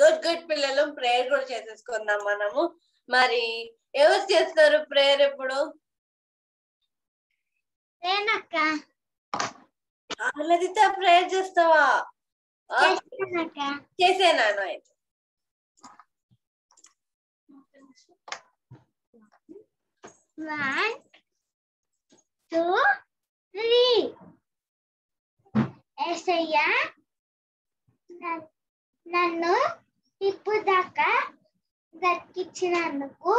Good good పిల్లలు prayer కూడా చేసేసుకుందాం మనము. మరి ఎవరు చేస్తారు ప్రేయర్ ఆహ్లాదిత ప్రేయర్ చేస్తావా? చేసేనాను అయితే? నన్- నన్ను ఇప్పుడు దాకా దక్కించినందుకు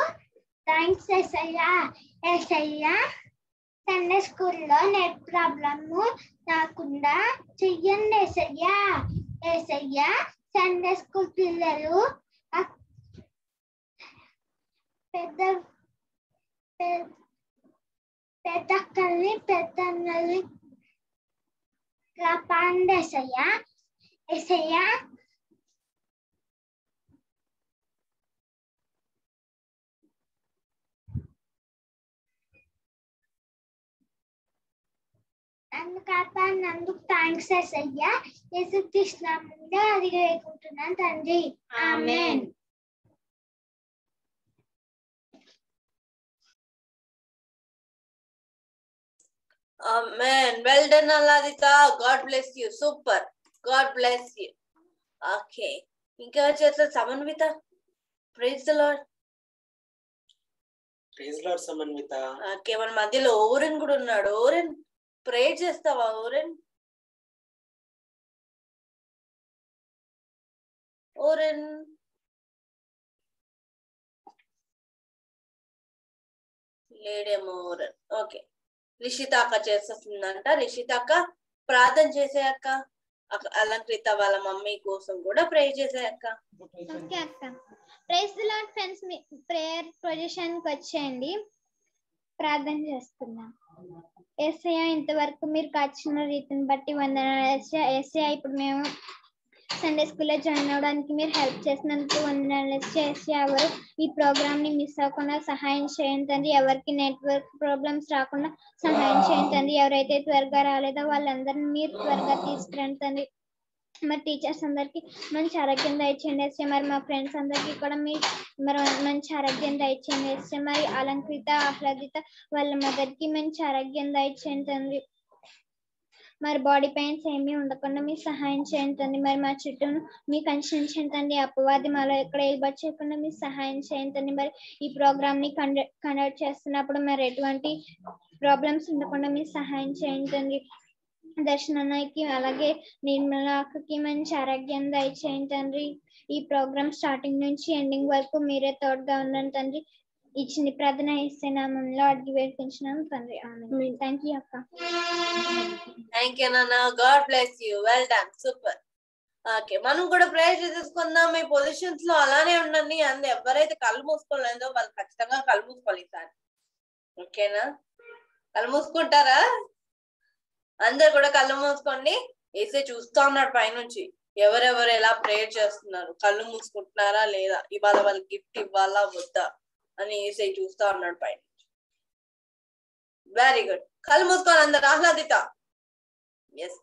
థ్యాంక్స్ ఎస్ఐయా ఎస్ఐయా సండే స్కూల్లో నెట్ ప్రాబ్లమ్ రాకుండా చెయ్యండి ఎస్ఐయా ఎస్ఐయా సండే స్కూల్ పిల్లలు పెద్ద పెద్ద పె- పెద్దక్కల్ని పెద్దన్నల్ని కాపాడండి ఏసయ్యా నన్ను కాపాడినందుకు థ్యాంక్స్ ఏసయ్యా యేసు కృష్ణంలో అది వేడుకుంటున్నాను తండ్రి amen Amen. Well done, Aladita. God bless you. Super. God bless you. Okay. ఇంకా చేస్తారు Samanvitha praise the Lord praise Lord Samanvitha okay మన మధ్యలో ఓరెన్ కూడా ఉన్నాడు ఓరెన్ ప్రే చేస్తావా ఓరెన్? ఓరెన్? లేడేమో ఓరెన్. ఓకే. రిషితాక అక్క చేస్తుందంట రిషిత ప్రార్థన చేసే అక్క. అలంకృత వాళ్ళ మమ్మీ కోసం కూడా ప్రే చేసే అక్క. ఓకే అక్క. ప్రైజ్ ది లార్డ్ ఫ్రెండ్స్ మీ ప్రేయర్ పొజిషన్కి వచ్చేయండి. ప్రార్థన చేస్తున్నాం. ఎస్ఐ ఇంతవరకు మీరు కాచిన రీతిని బట్టి వందనాలు. ఎస్ఐ ఇప్పుడు మేము సండే స్కూల్లో జాయిన్ అవ్వడానికి మీరు హెల్ప్ చేసినందుకు వందనాలు. చేసి ఎవరు ఈ ప్రోగ్రామ్ని మిస్ అవ్వకుండా సహాయం చేయండి తండ్రి. ఎవరికి నెట్వర్క్ ప్రాబ్లమ్స్ రాకుండా సహాయం చేయండి తండ్రి. ఎవరైతే త్వరగా రాలేదో వాళ్ళందరినీ మీరు త్వరగా తీసుకురండి తండ్రి. మరి టీచర్స్ అందరికి మంచి ఆరోగ్యం దయచేయండి. వేస్తే మరి మా ఫ్రెండ్స్ అందరికి కూడా మీ మరి మంచి ఆరోగ్యం దయచేయండి. వేస్తే మరి అలంకృత ఆహ్లాదిత వాళ్ళ మదర్కి మంచి ఆరోగ్యం దయచేయండి. తండ్రి మరి బాడీ పెయిన్స్ ఏమీ ఉండకుండా మీ సహాయం చేయండి. మరి మా చుట్టూను మీ కన్షించండి అపవాది మాలో ఎక్కడ ఇబ్బంది చేయకుండా మీ సహాయం చేయండి. మరి ఈ ప్రోగ్రామ్ని కండక్ట్ చేస్తున్నప్పుడు మరి ఎటువంటి ప్రాబ్లమ్స్ ఉండకుండా మీ సహాయం చేయండి. తండ్రి దర్శనానికి అలాగే నిర్మలాకి మంచి ఆరోగ్యం దయచేయండి తండ్రి. ఈ ప్రోగ్రామ్ స్టార్టింగ్ నుంచి ఎండింగ్ వరకు మీరే తోడుగా ఉండండి తండ్రి. ఇచ్చిన ప్రార్థన ఇస్తే నామంలో అడిగి వేడుకుంటున్నాం తండ్రి. ఆమె థ్యాంక్ యూ అక్క. థ్యాంక్ యూ నాన్న. God bless you well done super okay మనం కూడా ప్రేయర్ చేసేసుకుందాం. మీ పొజిషన్స్లో అలానే ఉండండి. అందు ఎవరైతే కళ్ళు మూసుకోలేదో వాళ్ళు ఖచ్చితంగా కళ్ళు మూసుకోవాలి ఈసారి. ఓకేనా కళ్ళు మూసుకుంటారా? అందరు కూడా కళ్ళు మూసుకోండి. వేసే చూస్తా ఉన్నాడు పైనుంచి. ఎవరెవరు ఎలా ప్రేయర్ చేస్తున్నారు? కళ్ళు మూసుకుంటున్నారా లేదా? ఇవాళ వాళ్ళకి గిఫ్ట్ ఇవ్వాలా వద్దా? అని ఏసై చూస్తా ఉన్నాడు పైన వెరీ గుడ్ కళ్ళు మూసుకోవాలి అందరు. ఆహ్లాదిత. ఎస్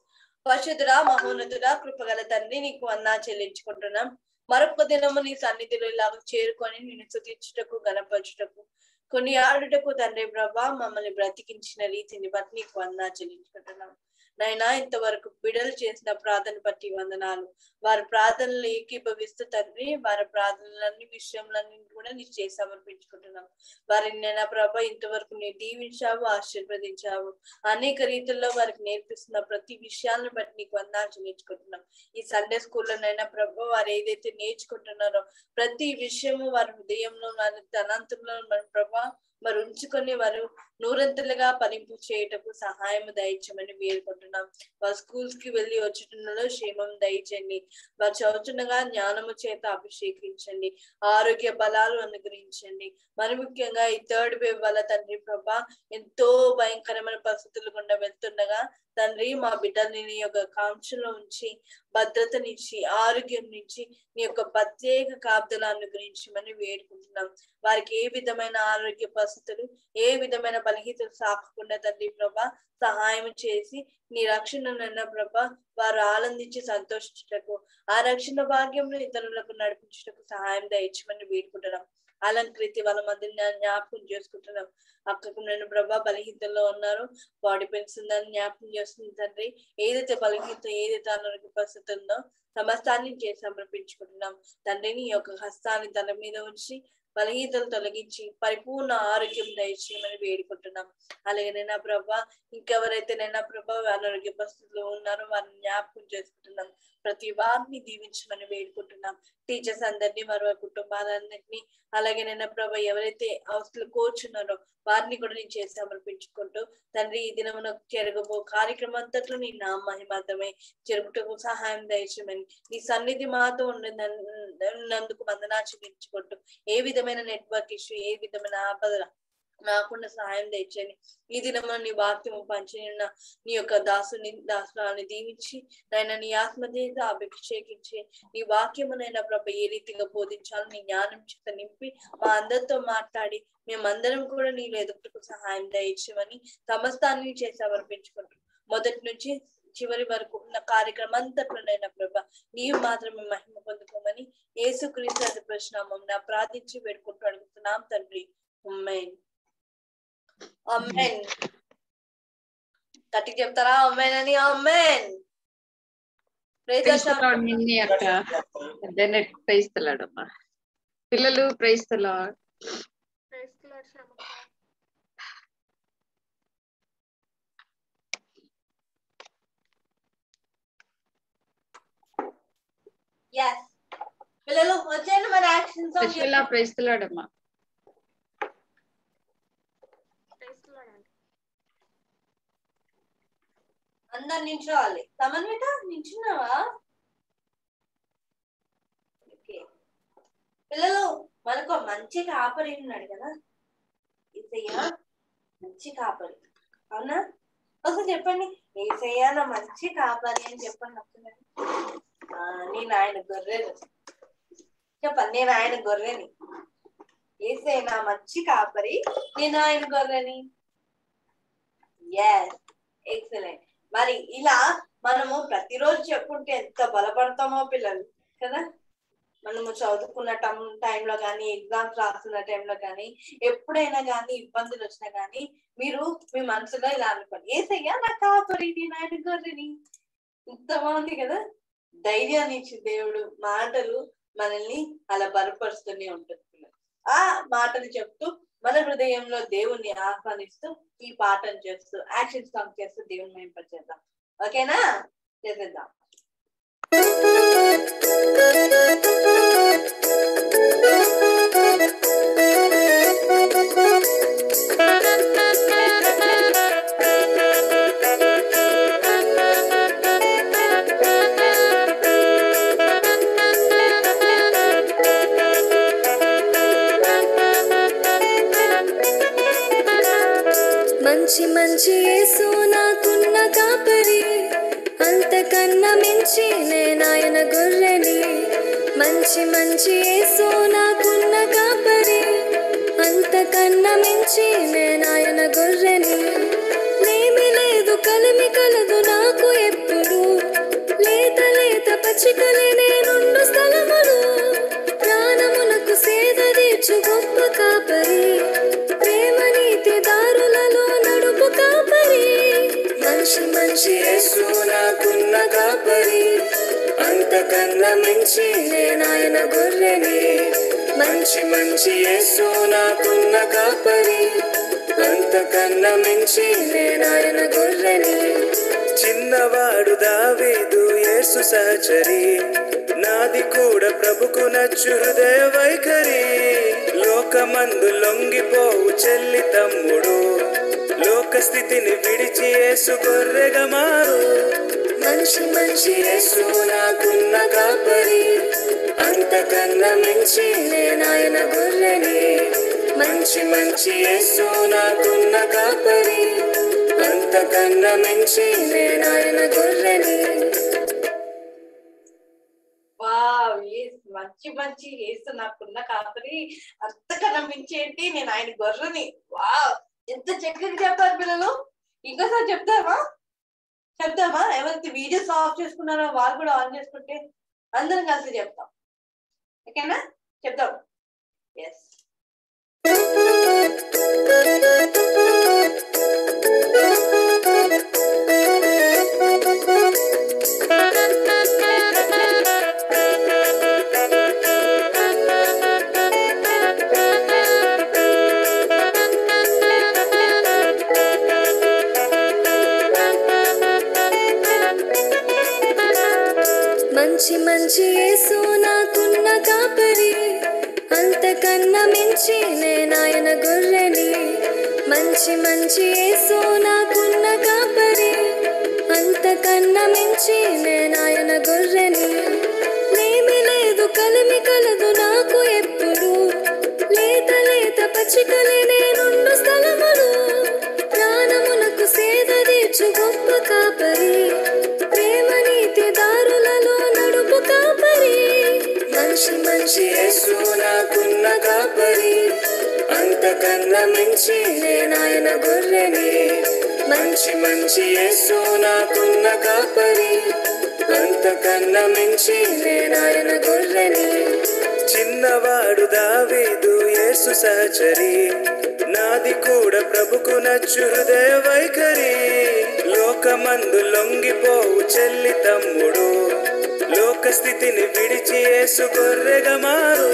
పరిశుద్ధుడా మహోన్నతుడా కృపగల తండ్రి నీకు అన్నా చెల్లించుకుంటున్నాం. మరొక దినము నీ సన్నిధిలో ఇలా చేరుకొని నిన్ను స్తుతించుటకు గణపరచుటకు కొన్ని ఆడుటకు తండ్రి ప్రభా మమ్మల్ని బ్రతికించిన రీతిని బట్టి నీకు వందా చెల్లించుకుంటున్నాం. నైనా ఇంతవరకు బిడలు చేసిన ప్రార్థన బట్టి వందనాలు. వారి ప్రార్థనలు ఏకీభవిస్తూ తండ్రి వారి ప్రార్థనలన్నీ విషయంలన్నీ కూడా నీకు చేసి సమర్పించుకుంటున్నాం. వారిని నైనా ప్రభ ఇంతవరకు నీ దీవించావు ఆశీర్వదించావు. అనేక రీతుల్లో వారికి నేర్పిస్తున్న ప్రతి విషయాలను బట్టి నీకు వందాలు చెల్లించుకుంటున్నాం. ఈ సండే స్కూల్లోనైనా ప్రభ వారు ఏదైతే నేర్చుకుంటున్నారో ప్రతి విషయము వారి హృదయంలో వారి ధనాంతంలో మన ప్రభా మరి ఉంచుకొని వారు నూరంతలుగా పనింపు చేయటకు సహాయం దయచమని వేడుకుంటున్నాం వారు స్కూల్స్కి వెళ్ళి వచ్చుటలో క్షేమం దయచండి. వారు చదువుతుండగా జ్ఞానము చేత అభిషేకించండి. ఆరోగ్య బలాలు అనుగ్రహించండి. మరి ముఖ్యంగా ఈ థర్డ్ వేవ్ వల్ల తండ్రి ప్రభా ఎంతో భయంకరమైన పరిస్థితులు గుండా వెళ్తుండగా తండ్రి మా బిడ్డల్ని నీ యొక్క కాంక్షలో ఉంచి భద్రతనిచ్చి ఆరోగ్యం నుంచి నీ యొక్క ప్రత్యేక కాపుదల అనుగ్రహించమని వేడుకుంటున్నాం. వారికి ఏ విధమైన ఆరోగ్య పరిస్థితులు ఏ విధమైన బలహీతలు సాకకుండా తండ్రి ప్రభా సహాయం చేసి నీ రక్షణ ప్రభ వారు ఆనందించి సంతోషించటకు ఆ రక్షణ భాగ్యంలో ఇతరులకు నడిపించటకు సహాయం దయచమని వేడుకుంటున్నాం. అలంకృతి వాళ్ళ మధ్యని జ్ఞాపకం చేసుకుంటున్నాం. అక్కకు నేను ప్రభా బలహీనతలో ఉన్నారు. బాడీ పెయిన్స్ ఉందని జ్ఞాపకం చేస్తుంది తండ్రి. ఏదైతే బలహీనత ఏదైతే అనారోగ్య పరిస్థితి ఉందో సమస్తాన్ని చేసి సమర్పించుకుంటున్నాం. తండ్రిని యొక్క హస్తాన్ని తన మీద ఉంచి బలహీనతలు తొలగించి పరిపూర్ణ ఆరోగ్యం దయచేయమని వేడుకుంటున్నాం. అలాగే నైనా ప్రభా ఇంకెవరైతే నైనా ప్రభా అనారోగ్య పరిస్థితుల్లో ఉన్నారో వారిని జ్ఞాపకం చేసుకుంటున్నాం. ప్రతి వారిని దీవించమని వేడుకుంటున్నాం. టీచర్స్ అందరినీ మరో కుటుంబాలన్నింటినీ అలాగే నైనా ప్రభా ఎవరైతే అవసరం కోర్చున్నారో వారిని కూడా నేను చేసి సమర్పించుకుంటూ తండ్రి ఈ దినమున జరగబో కార్యక్రమం అంతట్లో నీ నా మహిమార్థమై జరుగుటకు సహాయం దయచేయమని నీ సన్నిధి మాతో ఉన్నందుకు వందనా చెల్లించుకుంటూ ఏ విధమైన నెట్వర్క్ ఇష్యూ ఏ విధమైన ఆపద నాకుండా సహాయం తెచ్చని ఈ దినమున నీ వాక్యము పంచిన నీ యొక్క దాసుని దాసురాన్ని దీవించి నాయన నీ ఆత్మదేత అభిషేకించి నీ వాక్యమునైనా ప్రభ ఏ రీతిగా బోధించాలో నీ జ్ఞానం చేత నింపి మా అందరితో మాట్లాడి మేమందరం కూడా నీలో ఎదుటకు సహాయం దయచేయమని సమస్తాన్ని చేసి సమర్పించుకుంటాం మొదటి నుంచి చివరి వరకు ఉన్న కార్యక్రమం అంతట్లోనైనా ప్రభ. నీవు మాత్రమే మహిమ పొందుకోమని యేసు క్రీస్తు ప్రశ్నామం నా ప్రార్థించి వేడుకుంటూ అడుగుతున్నాం తండ్రి. ఉమ్మైన్ అమ్మెన్ గట్టి చెప్తారా? అమ్మాయిన్ అని? అమ్మాయిన్ ప్రైస్తలాడమ్మా పిల్లలు ప్రైస్తలా పిల్లలు వచ్చేయండి మరి యాక్షన్ సాంగ్ శశిలా ప్రైస్తలాడమ్మా. అందరు నించోవాలి సమన్విత నించున్నావా ఓకే. పిల్లలు మనకు మంచి కాపరి ఉన్నాడు కదా. ఈసయ్య మంచి కాపరి. అవునా? ఒకసారి చెప్పండి. ఏసయ్య నా మంచి కాపరి అని చెప్పండి నేను ఆయన గొర్రెను. చెప్పండి నేను ఆయన గొర్రెని. ఏసే నా మంచి కాపరి నేను ఆయన గొర్రెని. ఎస్ ఎక్సలెంట్ మరి ఇలా మనము ప్రతిరోజు చెప్పుకుంటే ఎంత బలపడతామో పిల్లలు కదా? మనము చదువుకున్న టైంలో కానీ ఎగ్జామ్స్ రాస్తున్న టైంలో కానీ ఎప్పుడైనా కానీ ఇబ్బందులు వచ్చినా కానీ మీరు మీ మనసులో ఇలా అనుకోండి. ఏసయ్యా నా కాపరి నేను ఆయన గొర్రెని. ఇంత బాగుంది కదా? ధైర్యాన్ని ఇచ్చి దేవుడు మాటలు మనల్ని అలా బలపరుస్తూనే ఉంటుంది. ఆ మాటలు చెప్తూ మన హృదయంలో దేవుణ్ణి ఆహ్వానిస్తూ ఈ పాటను చేస్తూ యాక్షన్ సాంగ్ చేస్తూ దేవుని మేంపచేద్దాం ఓకేనా? చేసేద్దాం. మంచి అంతకన్నా నేనాయన గొర్రెని. మంచి మంచి ఏసో నాకున్న కాపరి. అంతకన్నా మించి నేనాయన గొర్రెని. నేమి లేదు కలిమి కలదు నాకు ఎప్పుడు. లేత లేత పచ్చికలే నేనుండు స్థలమును ప్రాణమునకు సేద తీర్చు గొప్ప కాపరి. మంచి యేసు నాకున్న కాపరి. అంతకన్నా మంచి నేనాయన గొర్రెని. మంచి మంచి యేసు నాకున్న కాపరి. అంతకన్నా మించి నేనాయన గొర్రెని. చిన్నవాడు దావీదు యేసు సహచరి. నాది కూడా ప్రభుకు నచ్చు హృదయ వైఖరి లోకమందు లొంగిపోవు చెల్లి తమ్ముడు. లోక స్థితిని విడిచి యేసు గొర్రెగా మారు. మనిషి మనిషి యేసు నాకున్న కాపరి. అంతకన్నా మించి నేనాయన గొర్రెని. మంచి మంచి యేసు నాకున్న కాపరి. అంతకన్నా మించి నేనాయన గొర్రెని. మంచి మంచి ఏసు నాకున్న కాపరి. అంతకన్నా మించి ఏంటి? నేను ఆయన గొర్రెని. వావ్. ఎంత చక్కగా చెప్తారు పిల్లలు? ఇంకోసారి చెప్తామా చెప్తామా ఎవరైతే వీడియోస్ ఆఫ్ చేసుకున్నారో వాళ్ళు కూడా ఆన్ చేసుకుంటే అందరం కలిసి చెప్తాం. ఓకేనా? చెప్తాం ఎస్ మంచి మంచి యేసు నాకున్న కాపరి. అంతకన్నా మించి నేనాయన గొర్రెని. మంచి మంచి యేసు నాకున్న కాపరి. అంతకన్నా మించి నేనాయన గొర్రెని. నేమి లేదు కలిమి కలదు నాకు ఎప్పుడు. లేత లేత పచ్చికలే నేనుండు స్థలమును ప్రాణమునకు సేద తీర్చు గొప్ప మనిషి యేసు నాకున్న కాపరి. అంతకన్నా మించి నేనాయన గొర్రెని. మంచి మంచి యేసు నాకున్న కాపరి. అంతకన్నా మించి నేనాయన గొర్రెని. చిన్నవాడు దావీదు యేసు సహచరి. నాది కూడా ప్రభుకు నచ్చు హృదయ వైఖరి లోకమందు లొంగిపోవు చెల్లి తమ్ముడు. లోక స్థితిని విడిచి యేసు గొర్రెగా మారు.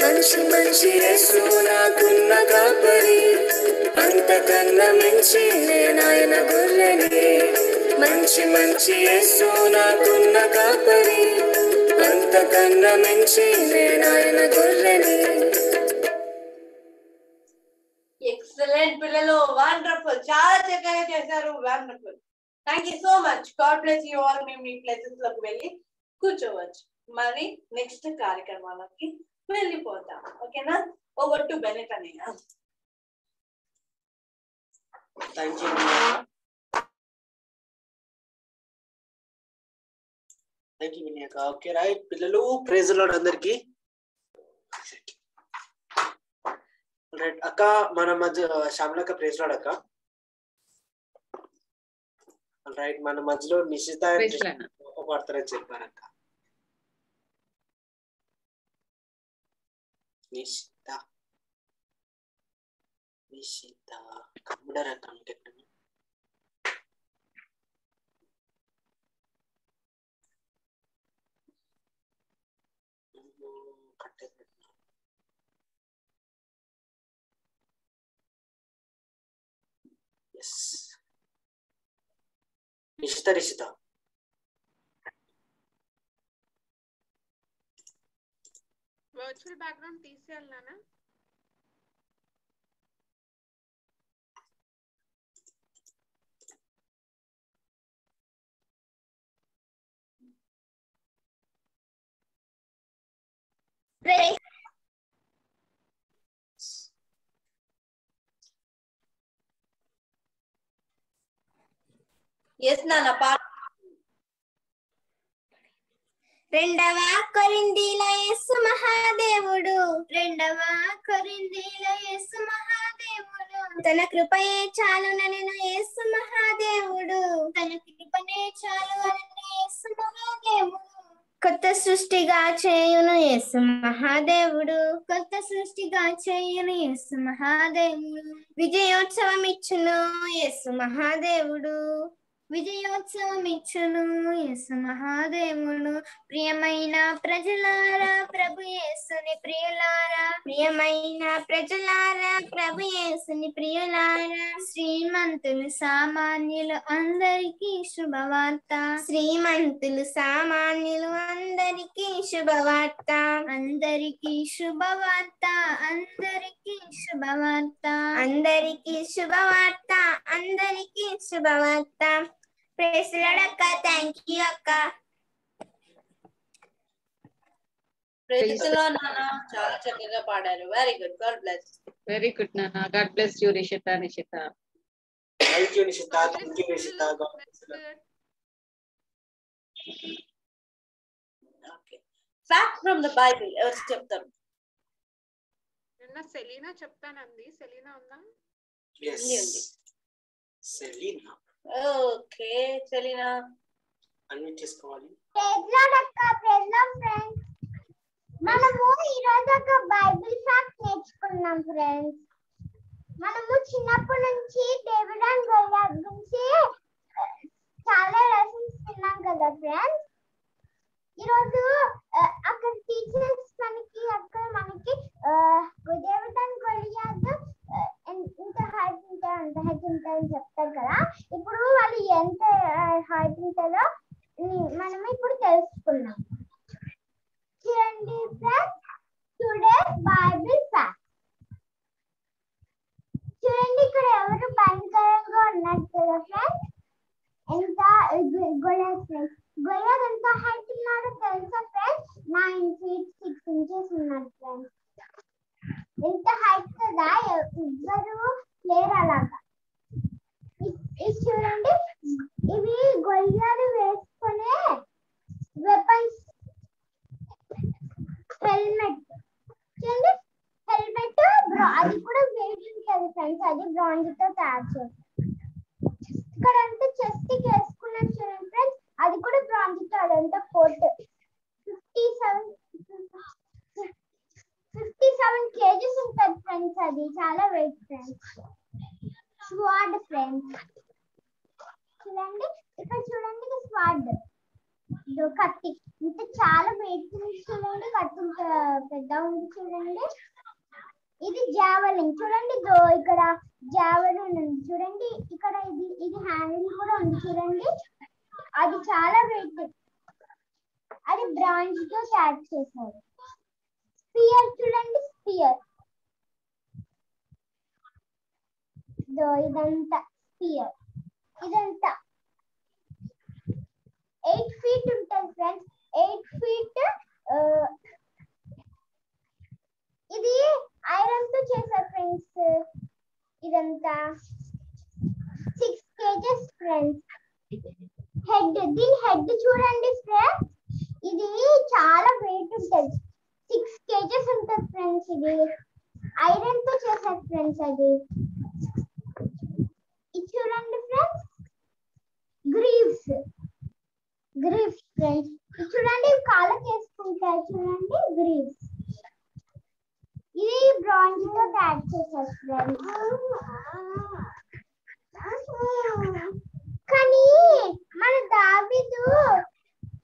మనిషి మనిషి యేసు నాకున్న కాపరి. అంతకన్నా మించి నేనాయన గొర్రెని. మంచి మంచి యేసు నాకున్న కాపరి. అంతకన్నా మించి నేనాయన గొర్రెని. ఎక్సలెంట్ పిల్లలు వండర్ఫుల్ చాలా చక్కగా చేశారు wonderful thank you so much God bless you all మేము మీ ప్లేసెస్లోకి వెళ్ళి కూర్చోవచ్చు. మరి నెక్స్ట్ కార్యక్రమాలకి వెళ్ళిపోతాం. ఓకేనా? ఓవర్ టు బెనెట్ అన్నయ్య thank you thank you Vinayaka okay right పిల్లలు ప్రైజ్ లాడ్ అందరికి. రైట్ అక్క మన మధ్య శ్యామలక్క ప్రైజ్ లాడ్ అక్క. రైట్ మన మధ్యలో నిశ్చిత Praise Lord. పడతారని చెప్పారక్క నిశ్చిత నిశ్చిత కమ్ముడర్ అక్క మీకు ఎక్కడ కట్టేది ఎస్ నిశ్చిత నిశ్చిత వర్చువల్ బ్యాక్గ్రౌండ్ తీసేయాలి నాన్న ఎస్ నాన్న పాట రెండవ కొరిందీల యేసు మహాదేవుడు. రెండవ కొరిందీల యేసు మహాదేవుడు. తన కృపయే చాలు నన్ను యేసు మహాదేవుడు. తన కృపనే చాలు అని యేసు మహాదేవుడు. కొత్త సృష్టిగా చేయును యేసు మహాదేవుడు. కొత్త సృష్టిగా చేయును యేసు మహాదేవుడు. విజయోత్సవం ఇచ్చును యేసు మహాదేవుడు. విజయోత్సవం ఇచ్చును యేసు మహాదేవుడు ప్రియమైన ప్రజలారా ప్రభు యేసుని ప్రియులారా ప్రియమైన ప్రజలారా ప్రభు యేసుని ప్రియులారా శ్రీమంతులు సామాన్యులు అందరికీ శుభవార్త. శ్రీమంతులు సామాన్యులు అందరికీ శుభవార్త. అందరికీ శుభవార్త అందరికీ శుభవార్త. అందరికీ శుభవార్త అందరికీ శుభవార్త. ప్రేసులడక్క థ్యాంక్ యూ అక్క. చాలా చక్కగా పాడారు. Very good God bless very good నాన్న God bless you Rishitha Nishitha. Thank you Nishitha. Thank you Nishitha. Fact from the Bible ఎవరు చెప్తారు? నిన్న సెలీనా చెప్తానంది. సెలీనా ఉందా? ఎస్ ఉంది, ఉంది. సెలీనా. Okay Selena. అన్మిట్ చేసుకోవాలి. ఫ్రెండ్స్ మనము ఈ రోజు ఒక బైబిల్ ఫ్యాక్ట్ నేర్చుకున్నాం ఫ్రెండ్స్ మనము చిన్నప్పటి నుంచి డేవిడ్ అండ్ గురించి చాలా లెసన్స్ విన్నాం కదా ఫ్రెండ్స్ ఈ రోజు ఆ, అక్కడ టీచర్స్ మనకి అక్కడ మనకి ఆ, డేవిడ్ అండ్ ఆ, ఎన్- ఇంత హైట్ అంత హైట్ ఉంటాయని చెప్తారు కదా. ఇప్పుడు వాళ్ళు ఎంత హైట్ ఉంటుందో మనం ఇప్పుడు తెలుసుకున్నాం చూడండి ఫ్రెండ్స్ టుడే బైబిల్ ఫ్యాక్ట్ చూడండి ఇక్కడ ఎవరు భయంకరంగా ఉన్నారు కదా ఫ్రెండ్స్ ఎంత గొయ్యాలి ఫ్రెండ్స్ గొయ్యాలి ఎంత హైట్ ఉన్నాడో తెలుసా friends nine feet six inches ఉన్నాడు ఫ్రెండ్స్ ఎంత హైట్ కదా? ఇద్దరు లేరు అలాగా ఇది చూడండి. ఇవి గొయ్యాలు వేసుకునే వెపన్స్ హెల్మెట్ చూడండి. హెల్మెట్ అది కూడా వెయిట్ ఉంటుంది ఫ్రెండ్స్ అది బ్రాంజ్తో తయారు చేస్తారు ఇక్కడ అంతా చెస్ట్కి వేసుకున్నాం చూడండి ఫ్రెండ్స్ అది కూడా బ్రాంజ్తో అదంతా coat fifty seven fifty seven kgs ఉంటుంది ఫ్రెండ్స్ అది. చాలా వెయిట్ ఫ్రెండ్స్ స్వాడ్ ఫ్రెండ్స్ చూడండి ఇక్కడ చూడండి ఇది స్వాడ్ ఇదో కత్తి. ఇంత చాలా వెయిట్ చూడండి కత్తి పెద్ద ఉంది చూడండి. ఇది జావలిన్ చూడండి ఇక్కడ జావలిన్ ఉంది. చూడండి ఇక్కడ ఇది ఇది హ్యాండిల్ కూడా ఉంది చూడండి. అది చాలా వెయిట్ అది బ్రాంచ్తో తయారు చేశారు. స్పియర్ చూడండి స్పియర్ ఇదో ఇదంతా స్పియర్ ఇదంతా. ఎయిట్ ఫీట్ ఉంటుంది ఫ్రెండ్స్ ఎయిట్ ఫీట్ ఇది ఐరన్తో చేశారు ఫ్రెండ్స్ ఇదంతా. సిక్స్ కేజెస్ ఫ్రెండ్స్ హెడ్ దీని హెడ్ చూడండి ఫ్రెండ్స్ ఇది చాలా వెయిట్ ఉంటుంది. సిక్స్ కేజెస్ ఉంటుంది ఫ్రెండ్స్ ఇది. ఐరన్తో చేశారు ఫ్రెండ్స్ అది. ఇది చూడండి ఫ్రెండ్స్ గ్రీవ్స్ గ్రీవ్స్ ఫ్రెండ్స్ చూడండి కాళ్ళకి వేసుకుంటారు చూడండి గ్రీవ్స్ ఇది బ్రాంజ్తో తయారు చేశారు ఫ్రెండ్స్ కానీ మన దావిదు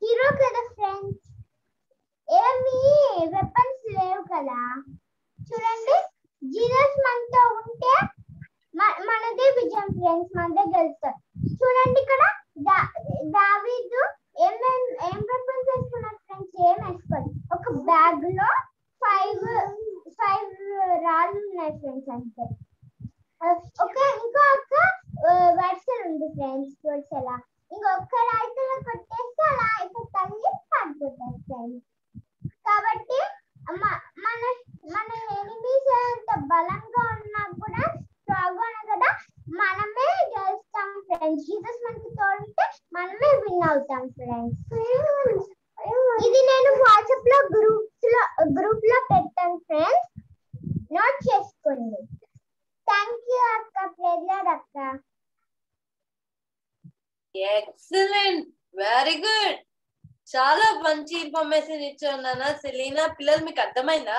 హీరో కదా ఫ్రెండ్స్ ఏమి వెపన్స్ లేవు కదా. చూడండి. జీరస్ మనతో ఉంటే మనదే విజయం ఫ్రెండ్స్ మనదే గెలుస్తారు చూడండి ఇక్కడ దావీదు ఏమేం ఏం వెపన్స్ వేసుకున్నారు ఫ్రెండ్స్ ఏం వేసుకోవాలి ఒక బ్యాగ్లో ఫైవ్ ఫైవ్ రాళ్ళు ఉన్నాయి ఫ్రెండ్స్ అంతే. ఆ, ఒక ఇంకో ఒక వర్సల్ ఉంది ఫ్రెండ్స్ వర్సల ఇంకొక రాయితీలో కొట్టేస్తే అలా అయిపోతుంది పడిపోతారు ఫ్రెండ్స్ కాబట్టి మన మన ఎనిమిస్ ఎంత బలంగా ఉన్నా కూడా స్ట్రాంగ్ కదా? మనమే గెలుస్తాం ఫ్రెండ్స్ జీసస్ మనకి తోడుంటే మనమే విన్ అవుతాం ఫ్రెండ్స్ ఇది నేను వాట్సాప్లో గ్రూప్స్లో గ్రూప్లో పెట్టాను ఫ్రెండ్స్ నోట్ చేసుకోండి. థ్యాంక్ యూ అక్క ప్రెజర్ అక్క. ఎక్సలెంట్ వెరీ గుడ్ చాలా మంచి ఇన్ఫర్మేషన్ ఇచ్చాను సెలీనా పిల్లలు మీకు అర్థమైందా?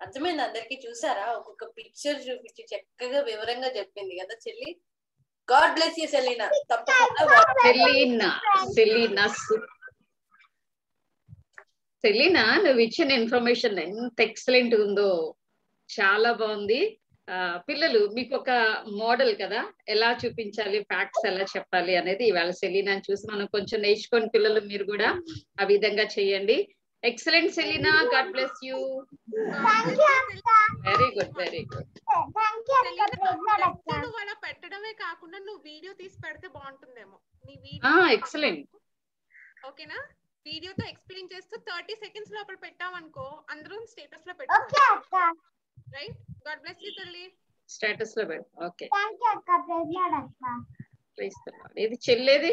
అర్థమైంది అందరికి? చూసారా? ఒక్కొక్క పిక్చర్ చూపించి చక్కగా వివరంగా చెప్పింది కదా చెల్లి? God bless you Selina. తప్పకుండా సెలీనా సెలీనా సెలీనా నువ్వు ఇచ్చిన ఇన్ఫర్మేషన్ ఎంత ఎక్సలెంట్ ఉందో. చాలా బాగుంది. ఆ, పిల్లలు మీకు ఒక మోడల్ కదా? ఎలా చూపించాలి? ఫ్యాక్ట్స్ ఎలా చెప్పాలి? అనేది ఇవాళ సెలీనాని చూసి మనం కొంచెం నేర్చుకోండి పిల్లలు మీరు కూడా ఆ విధంగా చేయండి. Excellent Selina God bless you thank you అక్క very good very good thank you అక్క ప్రెజర్ అక్క నువ్వు అలా పెట్టడమే కాకుండా నువ్వు వీడియో తీసి పెడితే బాగుంటుందేమో. నీ ఆ వీడియో ఎక్సలెంట్ ఓకేనా? వీడియోతో ఎక్స్ప్లెయిన్ చేస్తూ థర్టీ సెకండ్స్ లోపల పెట్టామనుకో అందరం స్టేటస్లో ఓకే పెట్టుకో అక్క. రైట్ గాడ్ బ్లెస్ యూ తల్లి. స్టేటస్లో పెట్టు. ఓకే థ్యాంక్ యూ అక్క. ప్రెసిడెంట్ అక్క. ప్రేస్తున్నాడు ఇది చెల్లేది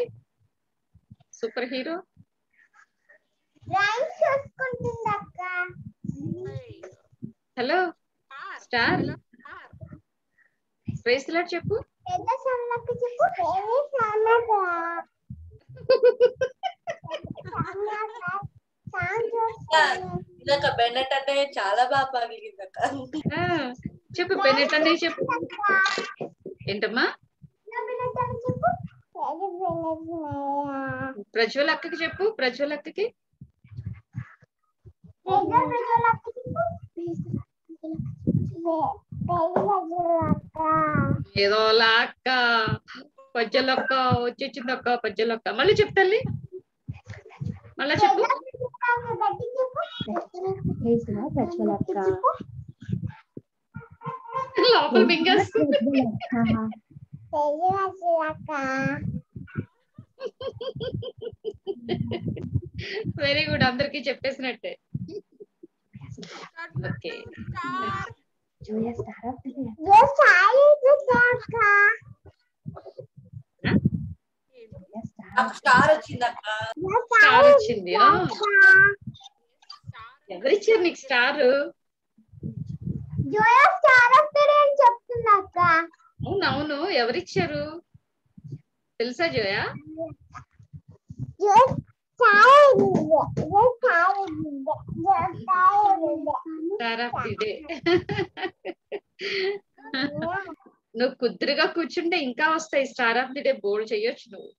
సూపర్ హీరో రైమ్స్ చూసుకుంటుంది అక్క హలో స్టార్. హలో ప్రేస్తున్నాడు చెప్పు. పెద్ద చెప్పు బెన్నెట్ అంటే చాలా బాగా పగిలింది అక్క ఆ, చెప్పు పెన్నెట్ అనే చెప్పు. ఏంటమ్మా? ప్రజ్వల్ అక్కకి చెప్పు ప్రజ్వల్ అక్కకి. ఏదో అక్క పజ్జలొక్క వచ్చేసిందక్క పజ్జలొక్క మళ్ళీ చెప్పు తల్లి మళ్ళా చెప్పు లోపల మింగేస్తుంది వెరీ గుడ్ అందరికి చెప్పేసినట్టే. ఓకే. నాకు స్టార్ వచ్చింది అక్క స్టార్ వచ్చింది. ఆ, ఎవరిచ్చారు నీకు స్టార్? జోయా స్టార్ వస్తాడే అని చెప్తున్నా అక్క అవునవును ఎవరిచ్చారు? తెలుసా జోయా జోయా నువ్వు కుదురుగా కూర్చుంటే ఇంకా వస్తాయి. స్టార్ ఆఫ్ ది డే బోల్డ్ చెయ్యొచ్చు నువ్వు.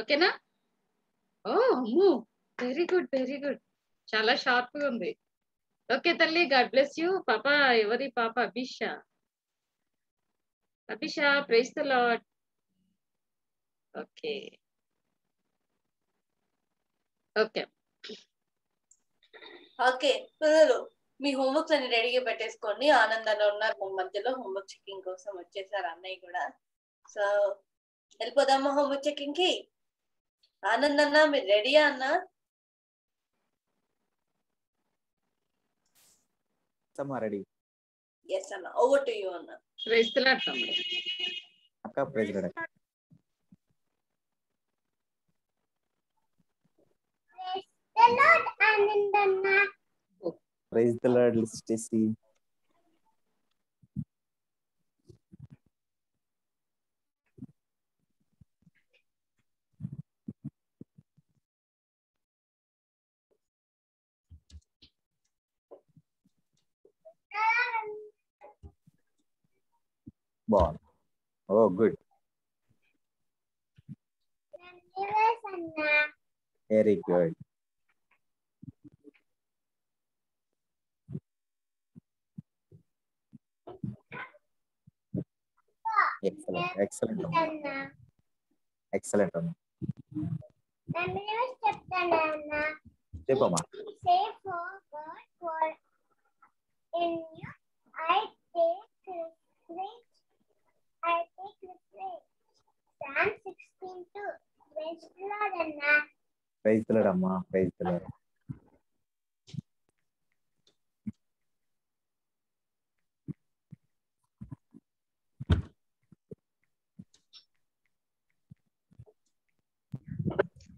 ఓకేనా? ఓ అమ్ము. Very good very good. చాలా షార్ప్గా ఉంది. ఓకే తల్లి గాడ్ బ్లెస్ యూ. పాప ఎవరి పాప? Abhisha. Abhisha praise the Lord okay. Okay. Okay పిల్లలు మీ హోంవర్క్స్ అన్ని రెడీగా పెట్టేసుకోండి. ఆనందంలో ఉన్నారు మా మధ్యలో హోంవర్క్ చెకింగ్ కోసం వచ్చేసారు అన్నయ్య కూడా. సో వెళ్ళిపోదామా హోంవర్క్ చెకింగ్కి? ఆనంద్ అన్న మీరు రెడీయా అన్న? రెడీ ఎస్ అన్న ఓవర్ టు యూ అన్న. Praise the Lord the Lord and in the night. Praise the Lord, Stacy. Ball. Oh, good. Very good. Excellent excellent excellent అమ్మ. చెప్పమ్మా. Say for God for in you I take refuge I take refuge Psalm 16 2 Praise the Lord అన్న praise the Lord అమ్మా praise the Lord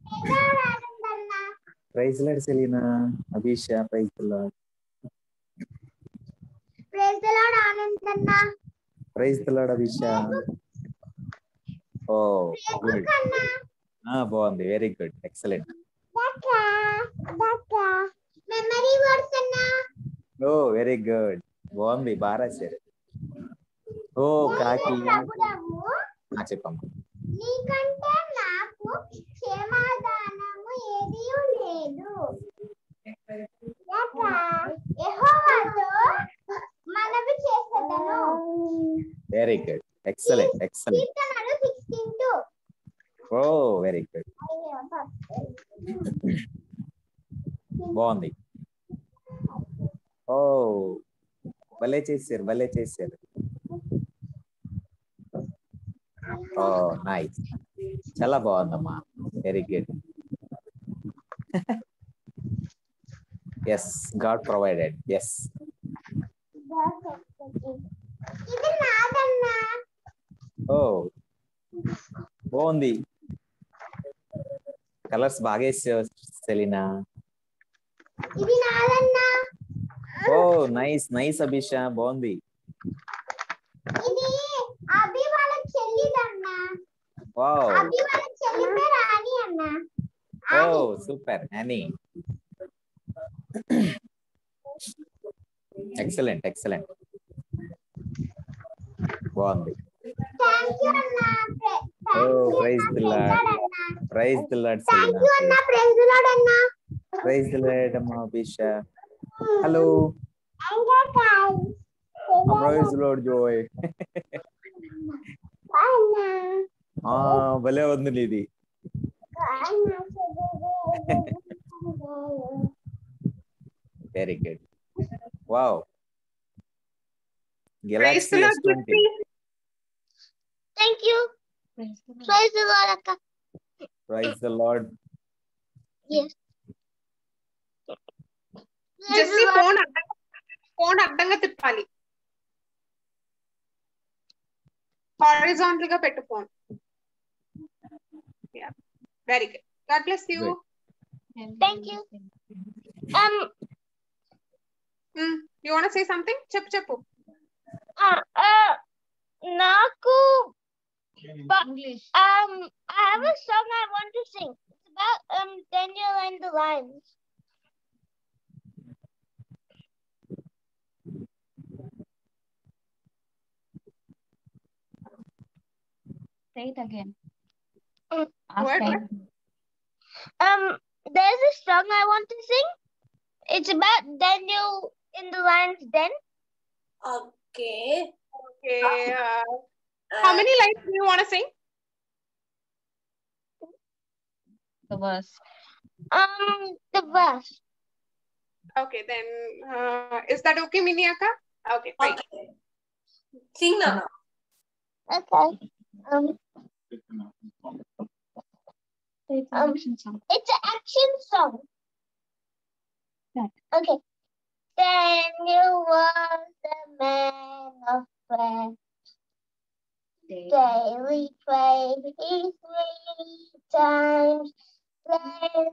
ఆనందన్న praise Lord Selina Abhisha praise the Lord Praise the Lord ఆనందన్న. Praise the Lord Abhisha oh good. అన్న ఆ బాగుంది. Very good. Excellent. Memory words అన్న. Oh very good. బాగుంది. బాగా రాశారు. ఓ కాకి. చెప్పమ్మా. నీకంటే నాకు క్షేమాదానము ఏదీ లేదు. మనవి చేసేదను. Very good excellent excellent oh very good బాగుంది. ఓ భలే చేశారు భలే చేశారు. ఓ నైస్ చాలా బాగుందమ్మా. Very good yes God provided yes oh బాగుంది. కలర్స్ బాగా వేసావు Selina oh nice nice Abhisha బాగుంది. ఇది అభి వాళ్ళ చెల్లిదన్నా. వావ్ అభి వాళ్ళ చెల్లి పేరు రాణి అన్న ఓ సూపర్ అని ఎక్సలెంట్ ఎక్సలెంట్ బాగుంది థ్యాంక్ యూ అన్న ఓ praise the Lord praise the Lord thank you అన్న సెలీనా ప్రైజ్ లార్డ్ అన్న ప్రైజ్ ది లార్డ్ అమ్మా Abhisha hello praise Lord Joy ఆ భలే ఉంది నీది very good wow galaxy Lord, yes twenty thank you praise Lord అక్క praise the Lord yes just phone అడ్డంగా phone అడ్డంగా తిప్పాలి హారిజాంటల్గా పెట్టు phone Very good. God bless you. Thank you. Um. Mm, you want to say something? Chep chepu. Uh, uh, Naku. But, English. Um, I have a song I want to sing. It's about um Daniel and the lions. Say it again. Um, um, there's a song I want to sing. It's about Daniel in the lion's den. Okay. Okay. Um, uh, uh, how many lines do you want to sing? The verse. Um, the verse. Okay, then uh, is that okay, Miniaka? Okay, fine. Okay. Sing now. Okay. Um. It's Um, action song. it's an action song. Right. Okay. Daniel was a man of prayer. Daily prayed he three times. Then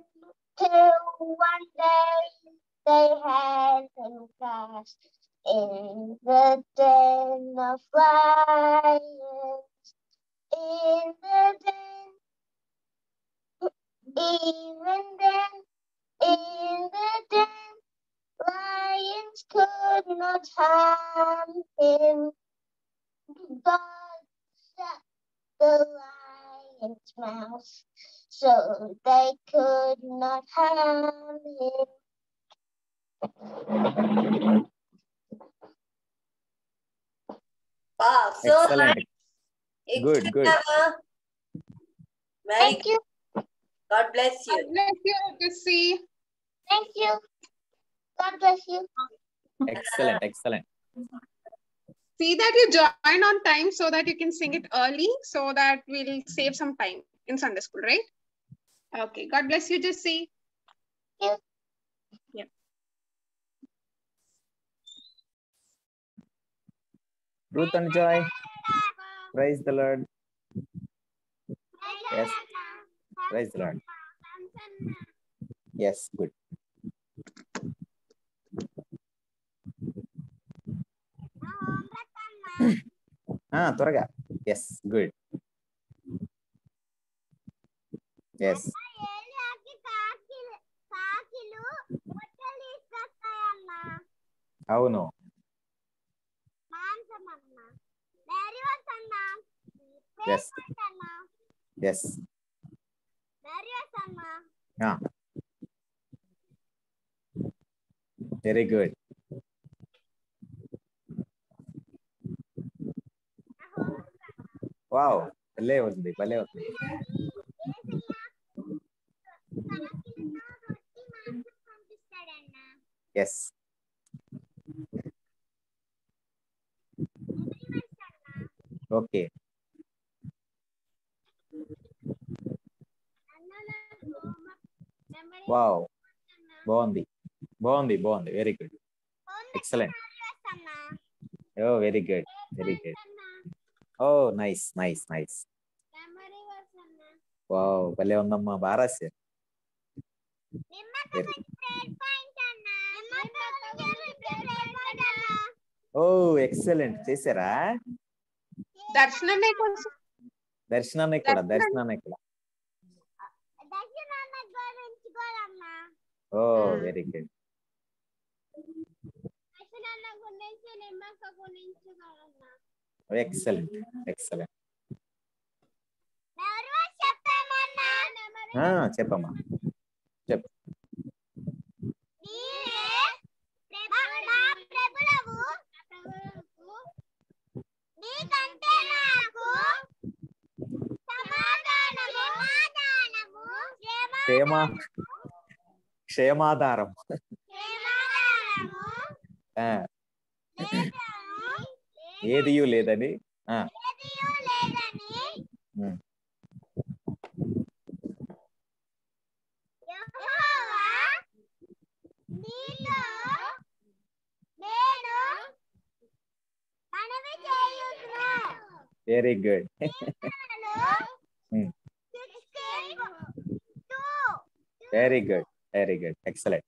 till one day they had him cast in the den of lions. Even then, even then, in the den, lions could not harm him. God shut the lion's mouth so they could not harm him. Wow, so Excellent. nice. Good, good. Very Thank you. God bless you. God bless you, Lucy. Thank you. God bless you. Excellent, excellent. See that you join on time so that you can sing it early so that we'll save some time in Sunday school, right? Okay. God bless you, Jesse. Yeah. yeah. Ruth and Joy. Praise the Lord. Yes praise Lord. Yes good త్వరగా. Yes good yes అవును. Yes yes very good wow భలే ఉంది భలే ఉంది yes okay. Wow. బాగుంది. బాగుంది బాగుంది. Very good. Excellent. Oh very good. Very good. Oh nice nice nice. Wow భలే ఉందమ్మా. బాగా రాశారు. Oh excellent. చేశారా? దర్శనమే కోసం. దర్శనాన్ని కూడా దర్శనాన్ని కూడా. Oh very good. Excellent excellent. చెప్పమ్మా. చెప్పు. క్షేమ క్షేమాధారం ఆ, ఏదియు లేదని very good very good very good excellent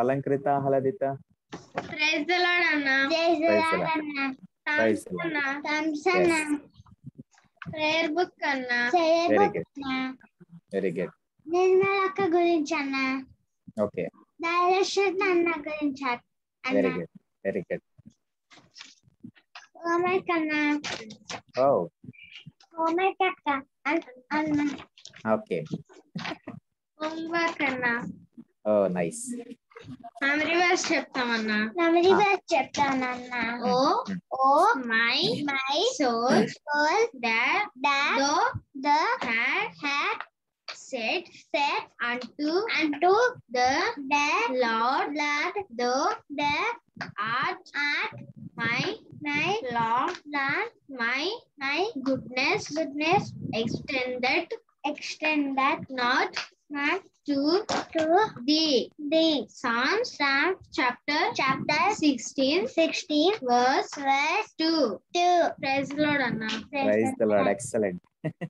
Alankritha Haladitha praise the Lord అన్న. Praise the Lord. Praise the Lord. Thumbs Yes. Prayer book అన్న. Very good very good Nirmala అక్క గురించి అన్న. ఓకే దయరశ్వత్ అన్న గురించి అన్న. Very good very good homework అన్న ఓ హోంవర్క్ అక్క అన్- అన్న ఓకే హోంవర్క్ అన్న ఓ నైస్ మెమరీ వర్స్ చెప్తామన్నా మెమరీ వర్స్ చెప్తానన్న oh oh my my soul soul the the thou the had had said, said unto unto the the Lord that the the art art my my Lord Lord my my goodness goodness extended extended not not to to the the Psalms Psalm chapter chapter 16 16 verse verse 2 2 praise the Lord Anna. Praise, praise the Lord. Excellent.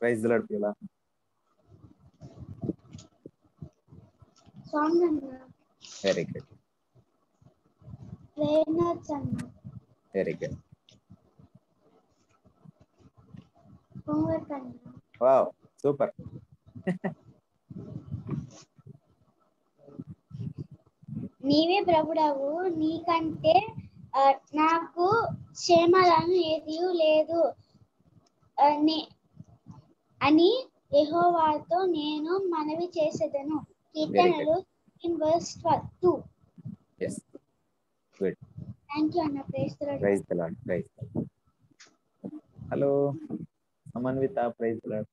Praise the Lord పిల్ల very good. Anna very good. homework Anna wow super. నీవే ప్రభుడవు నీకంటే నాకు క్షేమాలను ఏది లేదు. అని అని యెహోవాతో నేను మనవి చేసేదను. కీర్తనలు in verse two yes good thank you అన్న. Praise the Lord praise hello Samanvitha praise the Lord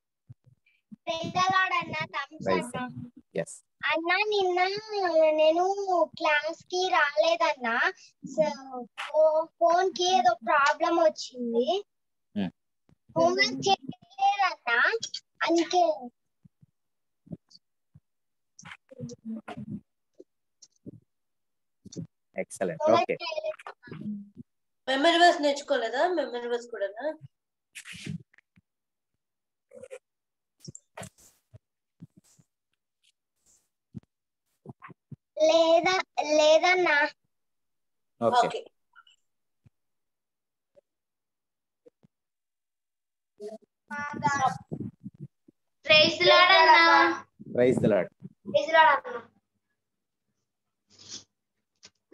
అన్న. థమ్స్ ప్రైజ్ అన్న ఎస్ అన్న నిన్న నేను క్లాస్కి రాలేదన్నా. ఫోన్కి ఏదో ప్రాబ్లం వచ్చింది. హోంవర్క్ చేయలేదన్నా అందుకే ఎక్సలెంట్ ఓకే మెమరీ వర్స్ నేర్చుకోలేదా మెమరీ వర్స్ కూడానా లేదా లేదన్నా ఓకే ప్రైజ్ లాడ్ అన్నా. Praise the Lord praise Lord అన్నా.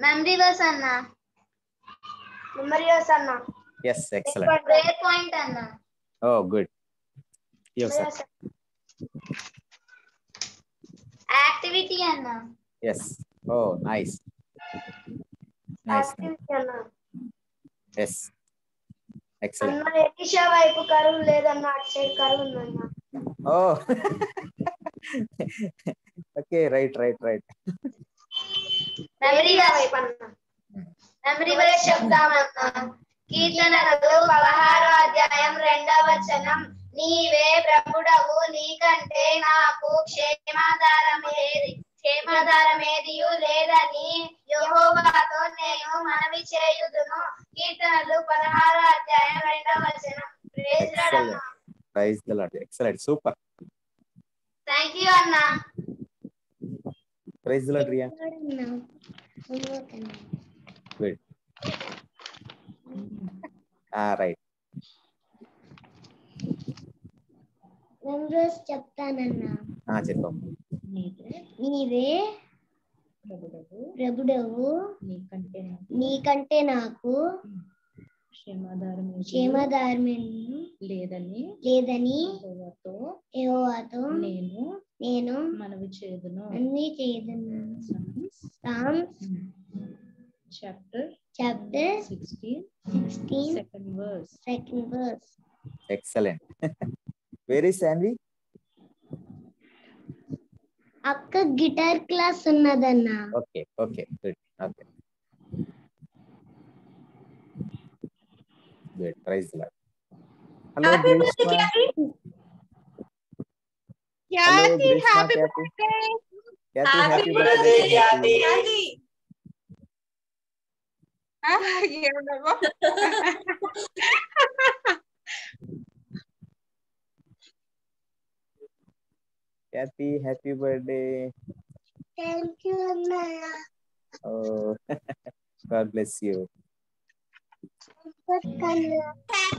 మెమరీ వర్స్ అన్నా. మెమరీ వర్స్ అన్నా. ఎస్ ఎక్సలెంట్ ప్రేయర్ పాయింట్ అన్నా. Oh good yo sir activity అన్నా. Yes oh nice nice activity అన్నా. ఎస్ ఎక్సలెంట్ వైపు కరువు లేదన్న అటు సైడ్ కరువు ఉందన్న. ఓ. Okay right right right. వైపు అన్న కీర్తనలు పదహారో అధ్యాయం రెండవ వచనం. నీవే ప్రభుడవు నీకంటే నాకు క్షేమాధారమేది. క్షేమాధారమేదియు లేదని యెహోవాతో నేను మనవి చేయుదును కీర్తనలు పదహారు అధ్యాయం రెండవ వచనం. Praise the Lord excellent super thank you అన్న praise the Lord Riya good ఆ రైట్ రోజు చెప్తానన్నా ఆ చెప్పాం నీవే ప్రభుడవు. నీకంటే నీకంటే నాకు క్షేమాధారం క్షేమధార్మ్యం లేదని లేదని యెహోవాతో నేను నేను మనవి చేదును. అన్ని చేయదున్నాను Psalms chapter chapter sixteen sixteen second verse second verse excellent very Sanvi అక్క guitar class ఉన్నదన్నా okay okay good okay good praise the Lord hello happy Grishma Kathy, Grishma, happy Kathy. birthday. Kathy, happy happy birthday birthday to happy you. Happy Ah, ఏమన్నావో? Kathy, happy birthday. Thank you, Nana. Oh, God bless you. Happy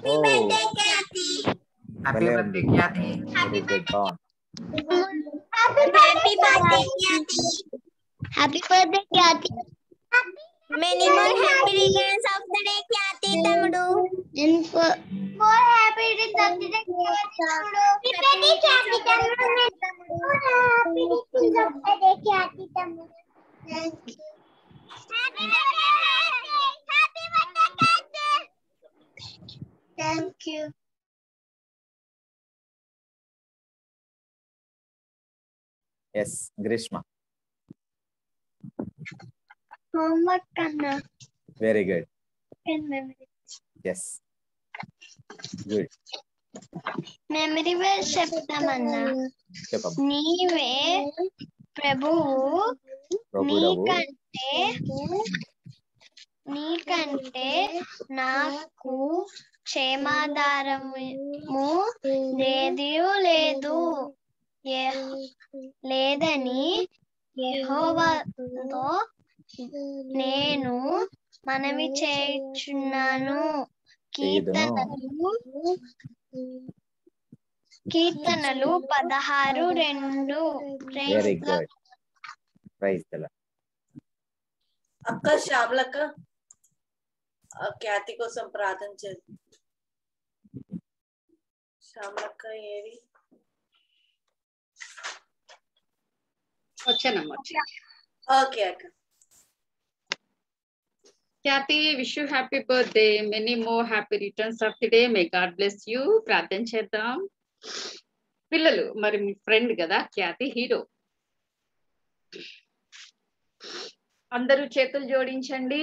oh. birthday, Kathy. Happy birthday, Kathy. Happy birthday. Happy birthday, Kathy. Happy birthday, Kathy. Happy Kathy happy birthday Kathy many more happy returns of the day Kathy తమ్ముడు and more happy returns of the day Kathy తమ్ముడు happy Kathy తమ్ముడు happy returns of the day Kathy తమ్ముడు thank you happy birthday happy birthday Kathy thank you Yes, Grishma. Homework Very good. Memory Yes. Good. Memory verse చెప్తామన్నా నీవే ప్రభువు నీకంటే నీకంటే నాకు క్షేమాధారము లేదియు లేదు ఏ- లేదని యెహోవాతో నేను మనవి చేయుచున్నాను. కీర్తనలు కీర్తనలు పదహారు రెండు. Very good praise the Lord అక్క శ్యామలక్క ఆ ఖ్యాతి కోసం ప్రార్థన చేద్దాం. శ్యామలక్క ఏది వచ్చానమ్మా వచ్చా ఓకే అక్క. Khyathi wish you happy birthday many more happy returns of the day may God bless you ప్రార్థన చేద్దాం. పిల్లలు మరి మీ ఫ్రెండ్ కదా ఖ్యాతి హీరో అందరూ చేతులు జోడించండి.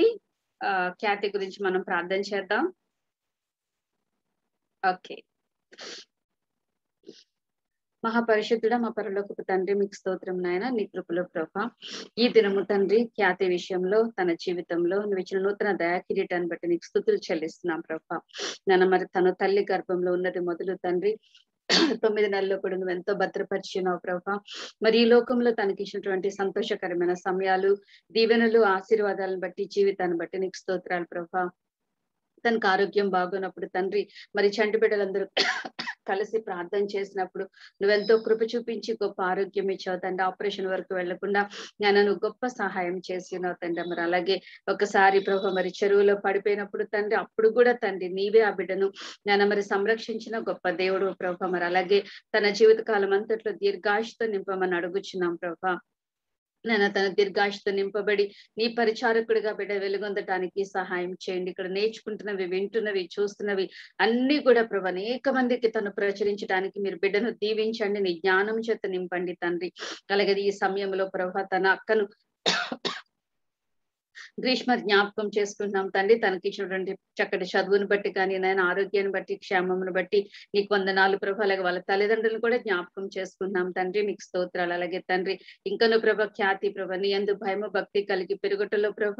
ఖ్యాతి గురించి మనం ప్రార్థన చేద్దాం. ఓకే మహాపరిశుద్ధుడ మా పరలోకపు తండ్రి మీకు స్తోత్రం నాయన. నీ కృపలో ప్రభ ఈ దినము తండ్రి ఖ్యాతి విషయంలో తన జీవితంలో నువ్వు ఇచ్చిన నూతన దయా కిరీటాన్ని బట్టి నీకు స్థుతులు చెల్లిస్తున్నాం ప్రభ. నాన్న మరి తన తల్లి గర్భంలో ఉన్నది మొదలు తండ్రి. తొమ్మిది నెలల్లో కూడా నువ్వు ఎంతో భద్రపరిచినావు ప్రభా. మరి ఈ లోకంలో తనకి ఇచ్చినటువంటి సంతోషకరమైన సమయాలు దీవెనలు ఆశీర్వాదాలను బట్టి జీవితాన్ని బట్టి నీకు స్తోత్రాలు ప్రభా. తనకు ఆరోగ్యం బాగున్నప్పుడు తండ్రి మరి చంటి బిడ్డలందరూ కలిసి ప్రార్థన చేసినప్పుడు నువ్వెంతో కృప చూపించి గొప్ప ఆరోగ్యం ఇచ్చావు తండ్రి. ఆపరేషన్ వరకు వెళ్ళకుండా నేను నువ్వు గొప్ప సహాయం చేసినావు తండ్రి మరి అలాగే ఒకసారి ప్రభు మరి చెరువులో పడిపోయినప్పుడు తండ్రి అప్పుడు కూడా తండ్రి నీవే ఆ బిడ్డను నేను మరి సంరక్షించిన గొప్ప దేవుడు ప్రభ మరి అలాగే తన జీవితకాలం అంతట్లో దీర్ఘాయుషతో నింపమని అడుగుచున్నాం ప్రభా. నేను తన దీర్ఘాయుషతో నింపబడి నీ పరిచారకుడిగా బిడ్డ వెలుగొందటానికి సహాయం చేయండి. ఇక్కడ నేర్చుకుంటున్నవి వింటున్నవి చూస్తున్నవి అన్ని కూడా ప్రభు అనేక మందికి తను ప్రచురించడానికి మీరు బిడ్డను దీవించండి. నీ జ్ఞానం చేత నింపండి తండ్రి. అలాగే ఈ సమయంలో ప్రభు తన అక్కను గ్రీష్మ జ్ఞాపకం చేసుకుంటున్నాం. తండ్రి తనకి ఇచ్చినటువంటి చక్కటి చదువుని బట్టి కానీ నాయన ఆరోగ్యాన్ని బట్టి క్షేమమును బట్టి నీకు వందనాలు ప్రభు. అలాగే వాళ్ళ తల్లిదండ్రులను కూడా జ్ఞాపకం చేసుకుంటున్నాం. తండ్రి మీకు స్తోత్రాలు. అలాగే తండ్రి ఇంకను ప్రభ ఖ్యాతి ప్రభ నీ ఎందు భయము భక్తి కలిగి పెరుగుటలో ప్రభ.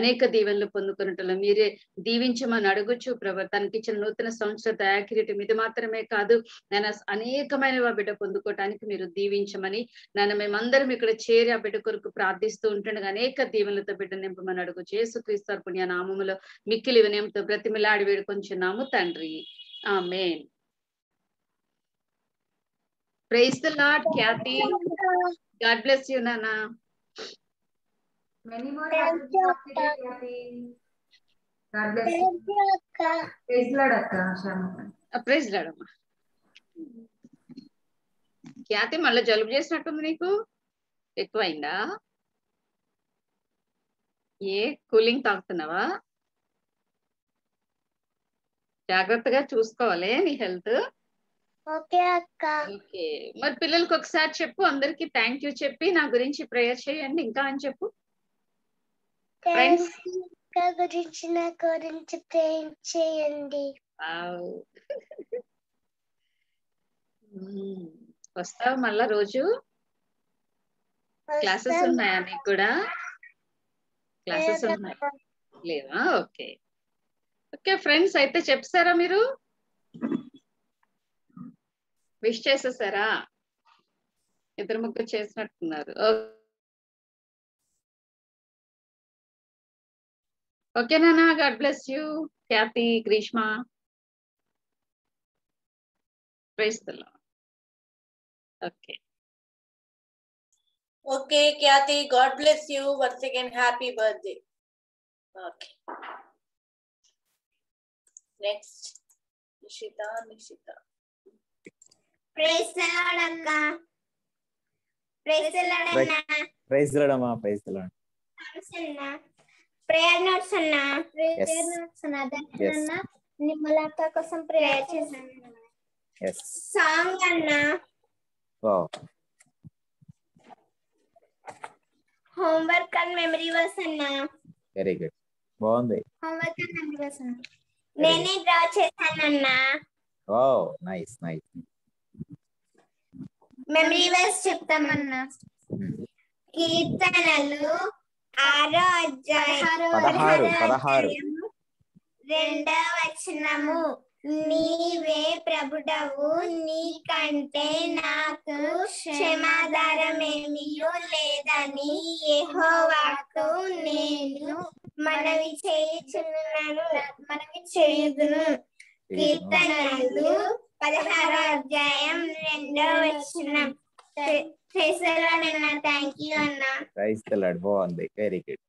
అనేక దీవెనలు పొందుకున్నట్లు మీరే దీవించమని అడుగుచు ప్రభ. తనకిచ్చిన నూతన సంవత్సర దయాకిరీటం ఇది మాత్రమే కాదు. నేను అనేకమైన బిడ్డ పొందుకోవటానికి మీరు దీవించమని నాన్న మేమందరం ఇక్కడ చేరి ఆ బిడ్డ కొరకు ప్రార్థిస్తూ ఉంటుండగా అనేక దీవెనలతో బిడ్డ నింపమని అడుగు? చేసు క్రీస్తు పుణ్య నామములో మిక్కిలి వినయంతో బ్రతిమిలాడి వేడుకొంచున్నాము తండ్రి. Amen. Praise the Lord Khyathi God bless you నానా Many more happy birthday, Kathy. God bless you. Praise Lord, అక్క. శ్యామక్క. ప్రైజ్ లాడమ్మా ఖ్యాతి మళ్ళీ జలుబు చేసినట్టుంది నీకు? ఎక్కువైందా? ఏ? కూలింగ్ తాగుతున్నావా? జాగ్రత్తగా చూసుకోవాలి నీ హెల్త్. ఓకే అక్క. ఓకే. మరి పిల్లలకి ఒకసారి చెప్పు అందరికి థ్యాంక్ యూ చెప్పి నా గురించి ప్రేయర్ చేయండి ఇంకా అని చెప్పు. గురించి నా గురించి ప్రేమ చేయండి. వస్తావు మళ్ళా రోజు? క్లాసెస్. ఉన్నాయా నీకు కూడా? క్లాసెస్. ఉన్నాయి. లేవా? ఓకే. ఓకే ఫ్రెండ్స్ అయితే చెప్తారా మీరు? విష్ చేసేసారా? ఇద్దరు ముగ్గురు చేసినట్టున్నారు. ఓకే నానా God bless you. Khyathi Grishma. Okay. Okay, Kathy, God bless you. Once again, happy birthday. Okay. Next, Nishita, Nishita. Praise lord అక్క ప్రైజ్ లార్డ్ అన్న ప్రైజ్ అమ్మా ప్రైజ్ లాడ్ అన్న ప్రేయర్ నోట్స్ అన్న Yes. ప్రేయర్ నోట్స్ అన్న Darshan Yes. అన్న నిమ్మలక్క కోసం prayer చేశాను ఎస్ సాంగ్ అన్న wow homework and memory verse అన్న వెరీ గుడ్ బాగుంది. హోంవర్క్ అండ్ మెమరీ వర్స్ అన్న నేనే draw చేశానన్న wow nice nice memory verse చెప్తామన్నా కీర్తనలు ఆరో అధ్యాయం పదహారు రెండవ వచనము. నీవే ప్రభుడవు నీకంటే నాకు క్షమాధారమేమియో లేదని యెహోవాకు నేను మనవి చేయుచున్నాను మనవి చేయుదును. కీర్తనలు పదహారో అధ్యాయం రెండో వచ్చిన థ్యాంక్ యూ అన్న. ప్రైజ్ బాగుంది. Very good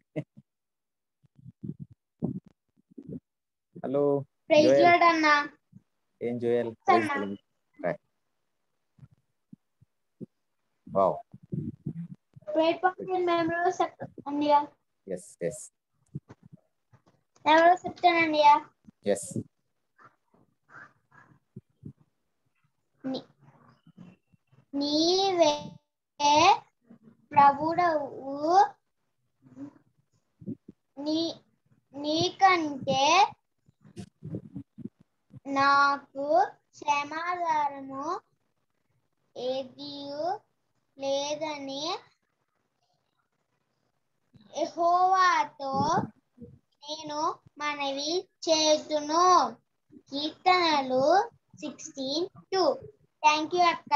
hello praise lord అన్న. ఏం చేయాలి praise lord. Wow. Great point memories అన్నయ్యా. ప్రభుడవు. నీ నీకంటే నాకు క్షమాధానము ఏది లేదని యెహోవాతో నేను మనవి చేతును కీర్తనలు సిక్స్టీన్ టూ థ్యాంక్ యూ అక్క.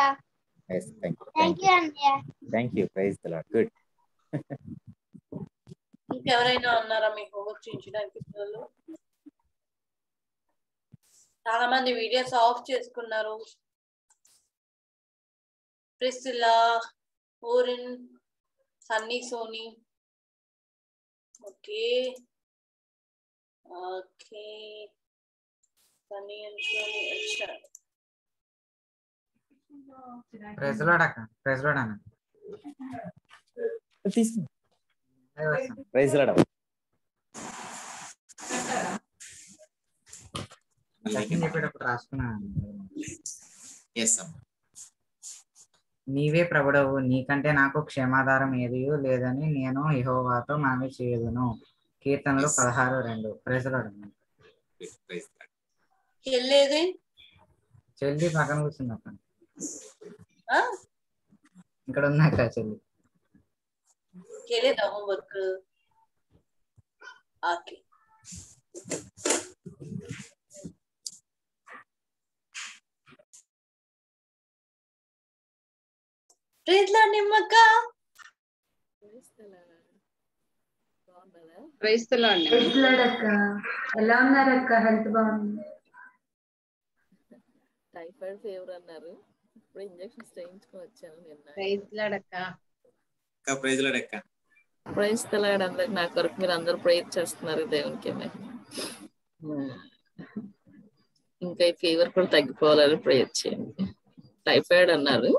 థ్యాంక్ యూ అన్నయ్య thank you praise Lord good ఇంకెవరైనా ఉన్నారా మీ హోంవర్క్ చేయించడానికి పిల్లలు? చాలా మంది వీడియోస్ ఆఫ్ చేసుకున్నారు. Priscilla ఓరిన్ Sunny Soni. Okay. Okay. Sunny and Soni అచ్చా ప్రైజ్ లాడ్ అక్క ప్రైజ్ లాడ్ అన్న. ప్రైజ్ లాడ్ లెక్కన చెప్పేటప్పుడు రాసుకున్నాను ఎస్ అమ్మా నీవే ప్రభుడవు నీకంటే నాకు క్షమాధారం ఏది? లేదని నేను యెహోవాతో మనవి చేయదును. కీర్తనలు పదహారు రెండు. ప్రజలు చెల్లేది? చెల్లి పక్కన కూర్చుంది అక్క ఆ? ఇక్కడ అక్క చెల్లి ప్రీత్లా నిమ్మక్క? క్రైస్తలో అండి అక్క ఎలా ఉన్నారక్క? హెల్త్ బాగుంది? టైఫాయిడ్ ఫీవర్ అన్నారు. ఇప్పుడు ఇంజెక్షన్స్ చేయించుకొని వచ్చాను నిన్న. ప్రైజ్లాడక్క ప్రైజ్ లాడక్క ప్రైజ్ తెలగాడు అందరికి నా కొరకు. మీరు అందరూ ప్రేయర్ చేస్తున్నారు దేవునికి. ఇంకా ఈ ఫీవర్ కూడా తగ్గిపోవాలని ప్రేయర్ చేయండి. టైఫాయిడ్ అన్నారు.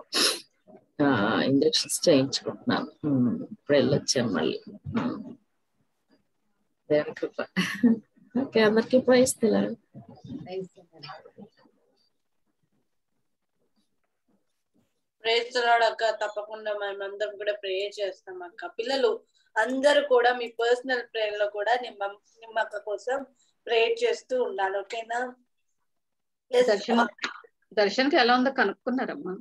ఇంజెక్షన్స్ చేయించుకుంటున్నాను. ఇప్పుడు వెళ్ళొచ్చాను మళ్ళీ. దేవుని కృప ఓకే అందరికి ప్రైజ్ తెలాడు అక్క తప్పకుండా మనం అందరం కూడా ప్రే చేస్తాం అక్క. పిల్లలు అందరూ కూడా మీ పర్సనల్ ప్రేయర్లో కూడా నిమ్మ నిమ్మక్క కోసం ప్రే చేస్తూ ఉండాలి ఓకేనా? దర్శన్ దర్శన్కి ఎలా ఉందో కనుక్కున్నారమ్మా.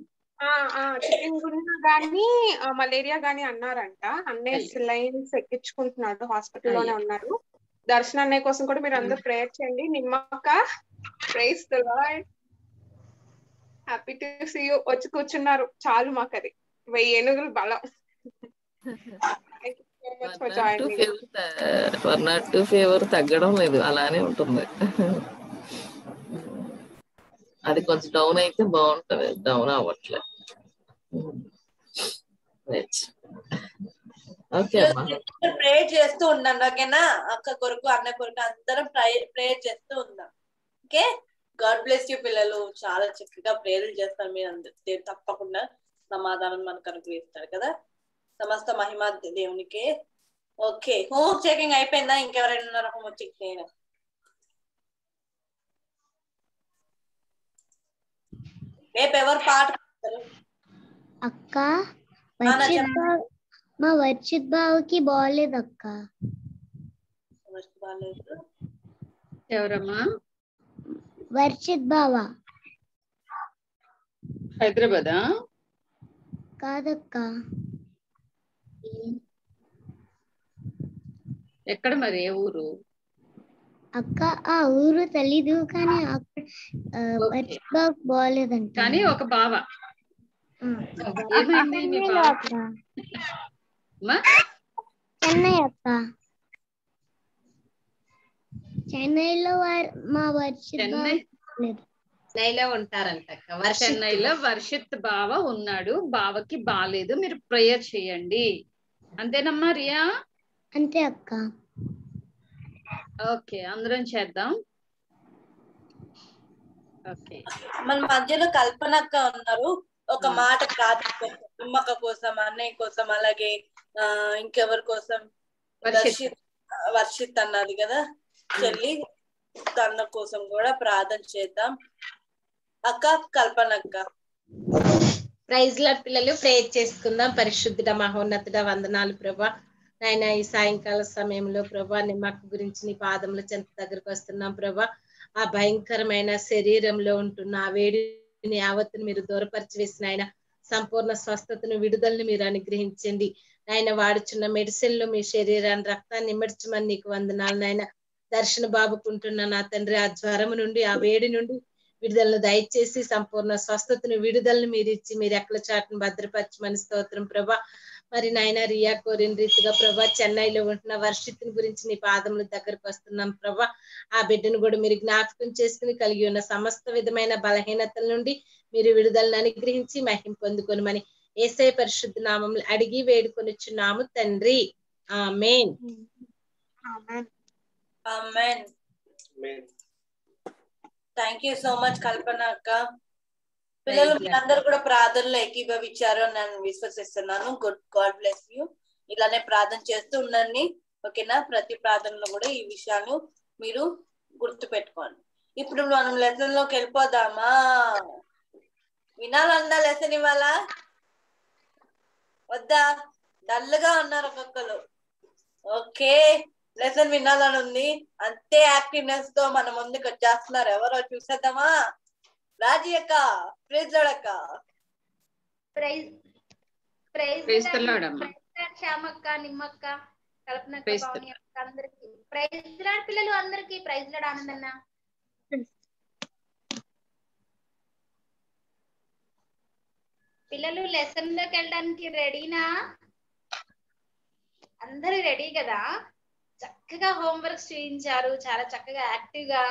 చికెన్ గున్నా గానీ మలేరియా గానీ అన్నారంట. అన్నయ్య. సిలైన్స్ ఎక్కించుకుంటున్నాడు హాస్పిటల్లోనే. ఉన్నారు దర్శన్ అన్నయ్య కోసం కూడా మీరు అందరూ ప్రేయర్ చేయండి. నిమ్మక్క praise the lord. Happy to see you వచ్చి కూర్చున్నారు. చాలు మాకు అది వెయ్యి ఏనుగులు బలం. ఫీవర్ తగ్గడం లేదు. అలానే ఉంటుంది. అది కొంచెం డౌన్ అయితే బాగుంటది డౌన్ అవ్వట్లేదు ఓకే ప్రేయర్ ప్రే చేస్తూ ఉండండి ఓకేనా? అక్క కొరకు అన్న కొరకు అందరం ప్రే చేస్తూ ఉన్నాం. ఓకే? గాడ్ బ్లెస్ యూ పిల్లలు. చాలా చక్కగా ప్రేయర్లు చేస్తారు మీరు అందరు. తప్పకుండా సమాధానం మనకు అనుగ్రహిస్తారు కదా? సమస్త మహిమ దేవునికే. ఓకే హోమ్ చెకింగ్ అయిపోయిందా? ఇంకెవరైనా హోమ్ చెక్ చేయను రేపు ఎవరు పాట పాడతారు? అక్క వర్షిత్ బావ్ మా వర్షిత్ బావకి బాగలేదు అక్క. ఎవరికి బాగాలేదు ఎవరమ్మా? వర్షిత్ బావ. హైదరాబాదా? కాదక్క. ఎక్కడ మరి ఏ ఊరు? అక్క ఆ ఊరు తెలీదు కానీ అక్కడ బాగలేదంట కానీ ఒక బావ. ఆ. ఏమైంది మీ చెన్నైలో బావ? అక్క అమ్మా? చెన్నై అక్క. చెన్నైలో వార్- మా వర్షిత్ చెన్నై? బాగలేదు చెన్నైలో ఉంటారంట అక్క. వర్షిత్ చెన్నైలో వర్షిత్ బావ ఉన్నాడు. బావకి బాలేదు. మీరు ప్రేయర్ చేయండి. అంతేనమ్మా రియా? అంతే అక్క. ఓకే అందరం చేద్దాం. ఓకే. మన మధ్యలో కల్పనక్క ఉన్నారు. ఒక మాట ప్రార్థన కోసం నిమ్మక్క కోసం అన్నయ్య కోసం అలాగే ఆ ఇంకెవరి కోసం? వర్షిత్. అన్నది కదా? చెల్లి తన కోసం కూడా ప్రార్థన చేద్దాం. అక్క కల్పనక్క ప్రైజ్ లాడ్ పిల్లలు ప్రేయర్ చేసుకుందాం. పరిశుద్ధుడ మహోన్నతుడ వందనాలు ప్రభా. నాయన ఈ సాయంకాల సమయంలో ప్రభా నిమ్మక్క గురించి నీ పాదముల చెంత దగ్గరకు వస్తున్నాం ప్రభా. ఆ భయంకరమైన శరీరంలో ఉంటున్న ఆ వేడిని యావత్తును మీరు దూరపరిచి వేసిన ఆయన సంపూర్ణ స్వస్థతను విడుదలను మీరు అనుగ్రహించండి. నాయన వాడుచున్న మెడిసిన్లు మీ శరీరాన్ని రక్తాన్ని ఇమర్చమని నీకు వందనాలు నాయన. దర్శన బాబుకుంటున్న నా తండ్రి ఆ జ్వరము నుండి ఆ వేడి నుండి విడుదలను దయచేసి సంపూర్ణ స్వస్థతను విడుదలను మీరు ఇచ్చి మీరు ఎక్కల చాటును భద్రపరచమని స్తోత్రం ప్రభా. మరి నాయన రియా కోరిన రీతిగా ప్రభా చెన్నైలో ఉంటున్న వర్షిత్ని గురించి నీ పాదముల దగ్గరకు వస్తున్నాం ప్రభా. ఆ బిడ్డను కూడా మీరు జ్ఞాపకం చేసుకుని కలిగి ఉన్న సమస్త విధమైన బలహీనతల నుండి మీరు విడుదలను అనుగ్రహించి మహిం పొందుకొనమని ఏసై పరిశుద్ధ నామములు అడిగి వేడుకొనిచున్నాము తండ్రి. Amen. Thank you so much Kalpana అక్క. పిల్లలు మీరందరూ కూడా ప్రార్థనలో ఏకీభవించారు అని నేను విశ్వసిస్తున్నాను. గుడ్ గాడ్ బ్లెస్ యూ ఇలానే ప్రార్థన చేస్తూ ఉండండి. ఓకేనా? ప్రతి ప్రార్థనలో కూడా ఈ విషయాలు మీరు గుర్తు పెట్టుకోండి ఇప్పుడు మనం లెసన్లోకి వెళ్ళిపోదామా వినాలందా లెసన్ ఇవాళ? వద్దా? డల్గా ఉన్నారు ఒక్కొక్కరు. ఓకే. లెసన్ వినాలని ఉంది. అంతే యాక్టివ్నెస్తో మన ముందుకు వచ్చేస్తున్నారు. ఎవరో చూసేద్దామా? రాజీ అక్క ప్లీజ్ అక్క ప్రైజ్ ప్రైజ్. శ్యామక్క నిమ్మక్క కల్పనక్క అందరికి. ప్రైజ్ లాడ్ పిల్లలు అందరికి ప్రైజ్ లాడ్ ఆనందన్న. పిల్లలు లెసన్లోకి వెళ్ళడానికి రెడీనా? అందరూ రెడీ కదా? చక్కగా హోంవర్క్స్ చేయించారు. చాలా చక్కగా యాక్టివ్గా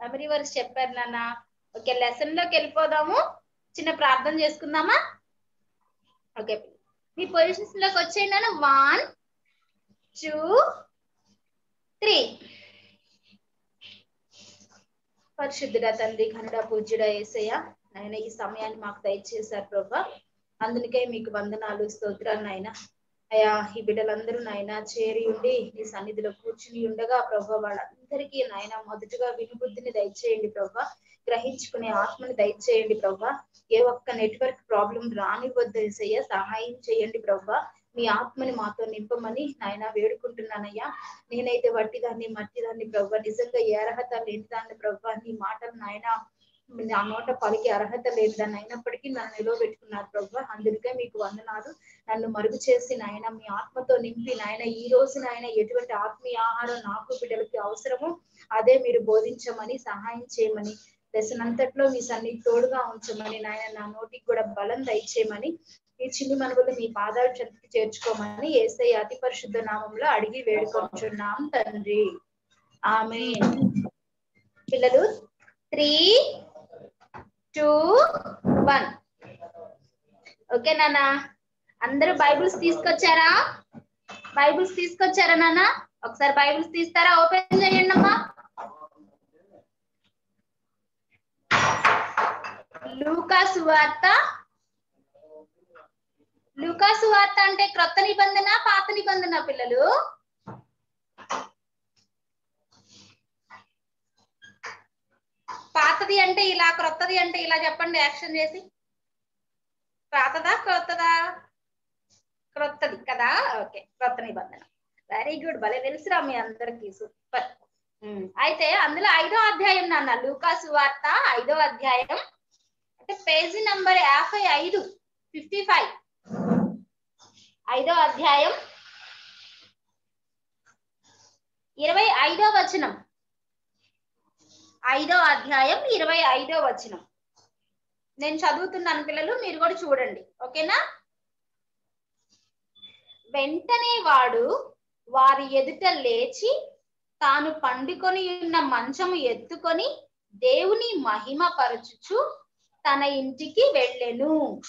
మెమరీ వర్క్స్ చెప్పారు నాన్న. ఓకే లెసన్లోకి వెళ్ళిపోదాము. చిన్న ప్రార్థన చేసుకుందామా? ఓకే మీ పొజిషన్స్లోకి వచ్చేయండి. వన్ టూ త్రీ పరిశుద్ధుడ తండ్రి ఘనుడ పూజ్యుడ ఏసయ్య నాయన ఈ సమయాన్ని మాకు దయచేశారు ప్రభా. అందుకే మీకు వందనాలు స్తోత్రాలు నాయన. అయ్యా ఈ బిడ్డలందరూ నాయన చేరి ఉండి నీ సన్నిధిలో కూర్చుని ఉండగా ప్రభా వాళ్ళందరికీ నాయన మొదటగా వినుబుద్ధిని దయచేయండి ప్రభా. గ్రహించుకునే ఆత్మని దయచేయండి ప్రభా ఏ ఒక్క నెట్వర్క్ ప్రాబ్లం రానివ్వద్దు ఏసయ్య. సహాయం చేయండి ప్రభా మీ ఆత్మని మాతో నింపమని నాయన వేడుకుంటున్నానయ్యా. నేనైతే వట్టిదాన్ని మట్టిదాన్ని ప్రభా నిజంగా ఏ అర్హత లేని దాన్ని ప్రభా నీ మాటలు నాయన నా నోట పలికి అర్హత లేదని అయినప్పటికీ నన్ను నిలవబెట్టుకున్నారు ప్రభా అందుకే మీకు వందనాలు. నన్ను మరుగు చేసి నాయన మీ ఆత్మతో నింపి నాయన ఈ రోజు నాయన ఎటువంటి ఆత్మీయ ఆహారం నాకు బిడ్డలకి అవసరమో అదే మీరు బోధించమని సహాయం చేయమని దశనంతట్లో మీ సన్ని తోడుగా ఉంచమని నాయన నా నోటికి కూడా బలం దయచేయమని ఈ చిన్ని మనవులు మీ పాదాలు చెంతకి చేర్చుకోమని ఏసై అతి పరిశుద్ధ నామంలో అడిగి వేడుకొంచున్నాం తండ్రి. ఆమె పిల్లలు త్రీ టూ వన్ ఓకే నానా అందరూ బైబిల్స్ తీసుకొచ్చారా? బైబుల్స్ తీసుకొచ్చారా నాన్న? ఒకసారి బైబుల్స్ తీస్తారా? ఓపెన్ చేయండి అమ్మా లూకాసు వార్త. లూకా వార్త అంటే క్రొత్త నిబంధన పాత నిబంధన పిల్లలు. పాతది అంటే ఇలా క్రొత్తది అంటే ఇలా చెప్పండి యాక్షన్ చేసి. పాతదా క్రొత్తదా? క్రొత్తది కదా? ఓకే క్రొత్త నిబంధన. వెరీ గుడ్ భలే తెలుసురా మీ అందరికి. సూపర్ అయితే అందులో ఐదో అధ్యాయం నాన్న లూకాసు సువార్త ఐదో అధ్యాయం. పేజీ నంబర్ యాభై ఐదు ఫిఫ్టీ ఫైవ్. ఐదో అధ్యాయం. ఇరవై ఐదో వచనం. ఐదో అధ్యాయం ఇరవై ఐదో వచనం. నేను చదువుతున్నాను పిల్లలు మీరు కూడా చూడండి. ఓకేనా? వెంటనే వాడు వారి ఎదుట లేచి తాను పండుకొని ఉన్న మంచము ఎత్తుకొని దేవుని మహిమ పరచుచు తన ఇంటికి వెళ్ళెను.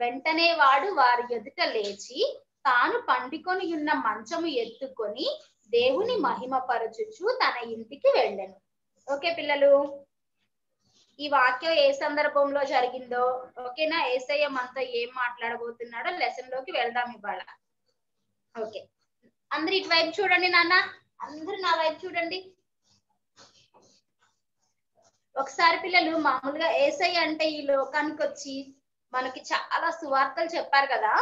వెంటనే వాడు వారి ఎదుట లేచి తాను పండుకొని ఉన్న మంచము ఎత్తుకొని దేవుని మహిమ పరచుచు తన ఇంటికి వెళ్ళెను. ఓకే పిల్లలు? ఈ వాక్యం ఏ సందర్భంలో జరిగిందో? ఓకేనా? ఏసయ్య మనతో ఏం మాట్లాడబోతున్నాడో లెసన్లోకి వెళ్దాం ఇవాళ. ఓకే. అందరు ఇటువైపు చూడండి నాన్న. అందరు నా వైపు చూడండి. ఒకసారి పిల్లలు మామూలుగా ఏసై అంటే ఈ లోకానికి వచ్చి మనకి చాలా సువార్తలు చెప్పారు కదా.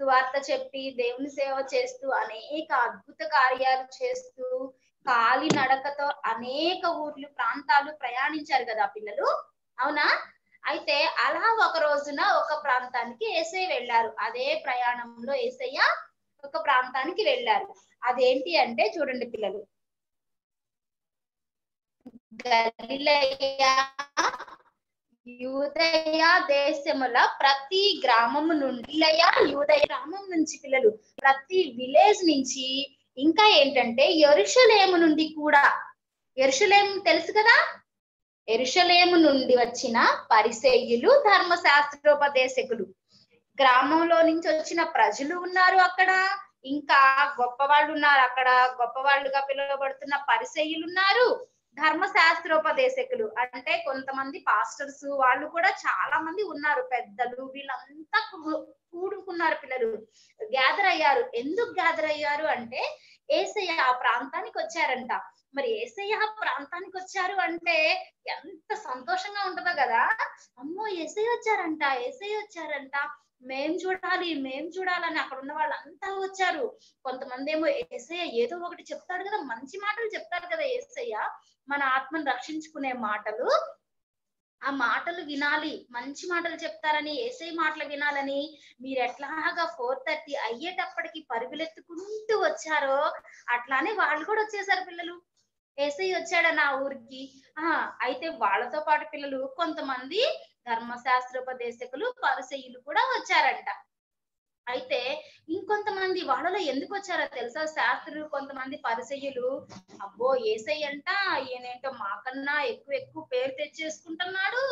సువార్త చెప్పి దేవుని సేవ చేస్తూ అనేక అద్భుత కార్యాలు చేస్తూ కాలి నడకతో అనేక ఊర్లు ప్రాంతాలు ప్రయాణించారు కదా పిల్లలు. అవునా? అయితే అలా ఒక రోజున ఒక ప్రాంతానికి ఏసై వెళ్ళారు. అదే ప్రయాణంలో ఏసయ్య ఒక ప్రాంతానికి వెళ్ళారు. అదేంటి అంటే చూడండి పిల్లలు గలిలయ యూదయ దేశముల ప్రతి గ్రామము నుండి లయ యూదయ గ్రామం నుంచి పిల్లలు ప్రతి విలేజ్ నుంచి ఇంకా ఏంటంటే ఎరుషలేము నుండి కూడా. ఎరుషలేము తెలుసు కదా? ఎరుషలేము నుండి వచ్చిన పరిసేయులు ధర్మశాస్త్రోపదేశకులు. గ్రామంలో నుంచి వచ్చిన ప్రజలు ఉన్నారు అక్కడ. ఇంకా గొప్ప వాళ్ళు ఉన్నారు అక్కడ. గొప్ప వాళ్ళుగా పిలువబడుతున్న పరిసయ్యులు ఉన్నారు. ధర్మశాస్త్రోపదేశకులు. అంటే కొంతమంది పాస్టర్స్ వాళ్ళు కూడా చాలా మంది ఉన్నారు. పెద్దలు వీళ్ళంతా కూడుకున్నారు పిల్లలు. గ్యాదర్ అయ్యారు. ఎందుకు గ్యాదర్ అయ్యారు అంటే ఏసయ్య ఆ ప్రాంతానికి వచ్చారంట. మరి ఏసయ్య ఆ ప్రాంతానికి వచ్చారు అంటే ఎంత సంతోషంగా ఉంటుందో కదా. అమ్మో ఏసయ్య వచ్చారంట ఏసయ్య వచ్చారంట. మేం చూడాలి మేం చూడాలని అక్కడ ఉన్న వాళ్ళంతా వచ్చారు. కొంతమంది ఏమో ఏసయ్య ఏదో ఒకటి చెప్తాడు కదా మంచి మాటలు చెప్తారు కదా ఏసయ్య. మన ఆత్మను రక్షించుకునే మాటలు ఆ మాటలు వినాలి. మంచి మాటలు చెప్తారని ఏసై మాటలు వినాలని మీరు ఎట్లాగా ఫోర్ థర్టీ అయ్యేటప్పటికి పరుగులెత్తుకుంటూ వచ్చారో అట్లానే వాళ్ళు కూడా వచ్చేసారు పిల్లలు. ఏసై వచ్చాడు నా ఊరికి? ఆ అయితే వాళ్ళతో పాటు పిల్లలు కొంతమంది ధర్మశాస్త్రోపదేశకులు పరిసయ్యులు కూడా వచ్చారంట. అయితే ఇంకొంతమంది వాళ్ళలో ఎందుకు వచ్చారో తెలుసా? శాస్త్రులు కొంతమంది పరిసయ్యులు అబ్బో ఏసై అంట ఈయనేంటో మాకన్నా ఎక్కువ ఎక్కువ పేరు తెచ్చేసుకుంటున్నాడు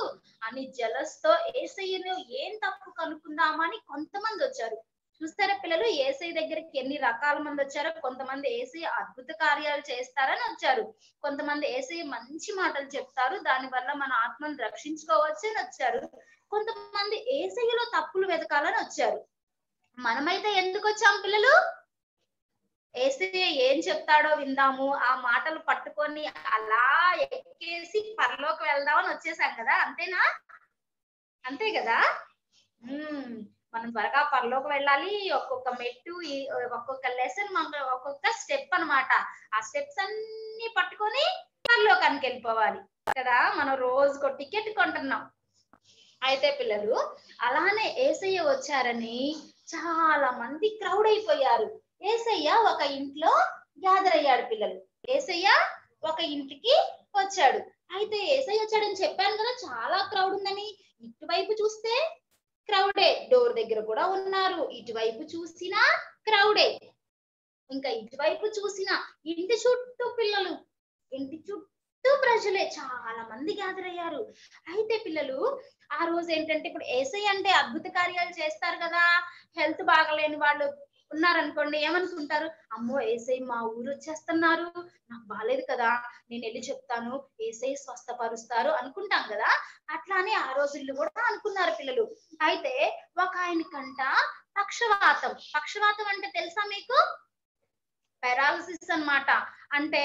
అని జలస్తో ఏసయ్యను ఏం తప్పు కనుక్కుందామని కొంతమంది వచ్చారు. చూస్తారా పిల్లలు ఏసై దగ్గరికి ఎన్ని రకాల మంది వచ్చారో? కొంతమంది ఏసై అద్భుత కార్యాలు చేస్తారని వచ్చారు. కొంతమంది ఏసై మంచి మాటలు చెప్తారు దాని వల్ల మన ఆత్మను రక్షించుకోవచ్చు అని వచ్చారు. కొంతమంది ఏసైలో తప్పులు వెతకాలని వచ్చారు. మనమైతే ఎందుకు వచ్చాం పిల్లలు? ఏసీ ఏం చెప్తాడో విందాము. ఆ మాటలు పట్టుకొని అలా ఎక్కేసి పరలోకి వెళ్దామని వచ్చేసాం కదా అంతేనా? అంతే కదా? మనం త్వరగా పరలోకి వెళ్ళాలి. ఒక్కొక్క మెట్టు ఒక్కొక్క లెసన్ మన ఒక్కొక్క స్టెప్ అన్నమాట. ఆ స్టెప్స్ అన్ని పట్టుకొని పరలోకానికి వెళ్ళిపోవాలి. కదా? మనం రోజుకో టికెట్ కొంటున్నాం. అయితే పిల్లలు అలానే ఏసయ్య వచ్చారని చాలా మంది క్రౌడ్ అయిపోయారు. ఏసయ్య ఒక ఇంట్లో గ్యాదర్ అయ్యాడు పిల్లలు. ఏసయ్య ఒక ఇంటికి వచ్చాడు. అయితే ఏసయ్య వచ్చాడని చెప్పాను కదా చాలా క్రౌడ్ ఉందని. ఇటువైపు చూస్తే క్రౌడే డోర్ దగ్గర కూడా ఉన్నారు. ఇటువైపు చూసినా క్రౌడే ఇంకా ఇటువైపు చూసిన ఇంటి చుట్టూ పిల్లలు. ఇంటి చుట్టూ ప్రజలే చాలా మంది గ్యాదర్ అయ్యారు. అయితే పిల్లలు ఆ రోజు ఏంటంటే ఇప్పుడు ఏసై అంటే అద్భుత కార్యాలు చేస్తారు కదా హెల్త్ బాగలేని వాళ్ళు ఉన్నారనుకోండి ఏమనుకుంటారు? అమ్మో ఏసై మా ఊరు వచ్చేస్తున్నారు నాకు బాగాలేదు కదా నేను వెళ్ళి చెప్తాను ఏసై స్వస్థపరుస్తారు అనుకుంటాం కదా అట్లానే ఆ రోజుల్లో కూడా అనుకున్నారు పిల్లలు. అయితే ఒక ఆయన కంట పక్షవాతం. పక్షవాతం అంటే తెలుసా మీకు? పెరాలసిస్ అన్నమాట. అంటే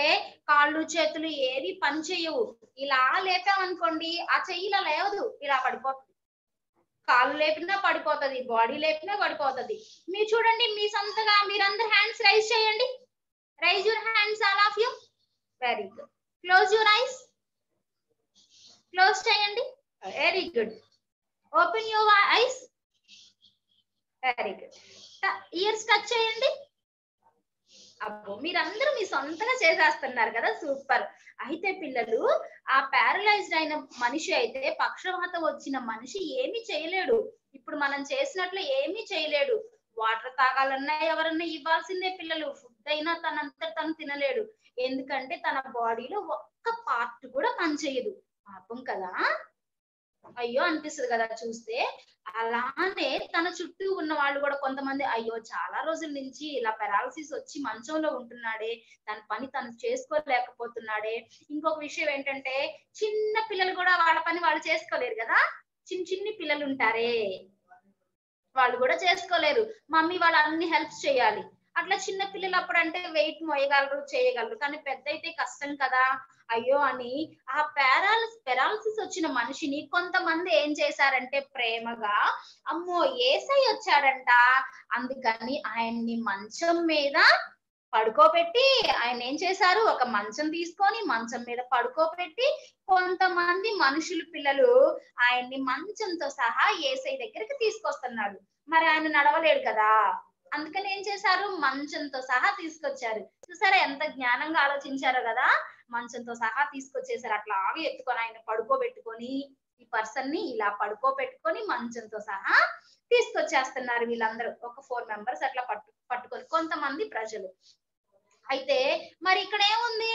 కాళ్ళు చేతులు ఏవి పని చేయవు. ఇలా లేపామనుకోండి ఆ చెయ్యి ఇలా లేవదు ఇలా పడిపోతుంది. కాళ్ళు లేపినా పడిపోతది బాడీ లేపినా పడిపోతది. మీరు చూడండి మీ సొంతగా మీరందరు హ్యాండ్స్ రైజ్ చేయండి. Raise your hands all of you very good close your eyes close చేయండి. Very good open your eyes very good ears touch చేయండి. అబ్బో మీరందరూ మీ సొంతగా చేసేస్తున్నారు కదా సూపర్. అయితే పిల్లలు ఆ పారలైజ్డ్ అయిన మనిషి అయితే పక్షవాతం వచ్చిన మనిషి ఏమీ చేయలేడు. ఇప్పుడు మనం చేసినట్లు ఏమీ చేయలేడు. వాటర్ తాగాలన్నా ఎవరన్నా ఇవ్వాల్సిందే పిల్లలు. ఫుడ్ అయినా తనంతా తను తినలేడు. ఎందుకంటే తన బాడీలో ఒక్క పార్ట్ కూడా పనిచేయదు. పాపం కదా. అయ్యో అనిపిస్తుంది కదా చూస్తే. అలానే తన చుట్టూ ఉన్న వాళ్ళు కూడా కొంతమంది అయ్యో చాలా రోజుల నుంచి ఇలా పెరాలసిస్ వచ్చి మంచంలో ఉంటున్నాడే తన పని తను చేసుకోలేకపోతున్నాడే. ఇంకొక విషయం ఏంటంటే చిన్న పిల్లలు కూడా వాళ్ళ పని వాళ్ళు చేసుకోలేరు కదా. చిన్న చిన్ని పిల్లలు ఉంటారే. వాళ్ళు కూడా చేసుకోలేరు. మమ్మీ వాళ్ళు అన్ని హెల్ప్స్ చేయాలి. అట్లా చిన్న పిల్లలు అప్పుడు అంటే వెయిట్ మోయగలరు చేయగలరు. కానీ పెద్ద అయితే కష్టం కదా. అయ్యో అని ఆ పారాలస్ పెరాలసిస్ వచ్చిన మనిషిని కొంతమంది ఏం చేశారంటే ప్రేమగా అమ్మో ఏసై వచ్చాడంట. అందుకని ఆయన్ని మంచం మీద పడుకోబెట్టి ఆయన ఏం చేశారు? ఒక మంచం తీసుకొని మంచం మీద పడుకోబెట్టి కొంతమంది మనుషులు పిల్లలు ఆయన్ని మంచంతో సహా ఏసై దగ్గరికి తీసుకొస్తున్నారు మరి ఆయన నడవలేడు కదా. అందుకని ఏం చేశారు? మంచంతో సహా తీసుకొచ్చారు. చూసారా ఎంత జ్ఞానంగా ఆలోచించారో కదా? మంచంతో సహా తీసుకొచ్చేసారు. అట్లా ఆవి ఎత్తుకొని ఆయన పడుకోబెట్టుకొని ఈ పర్సన్ని ఇలా పడుకోబెట్టుకొని మంచంతో సహా తీసుకొచ్చేస్తున్నారు వీళ్ళందరూ. ఒక ఫోర్ మెంబర్స్ అట్లా పట్టు పట్టుకొని కొంతమంది ప్రజలు. అయితే మరి ఇక్కడ ఏముంది?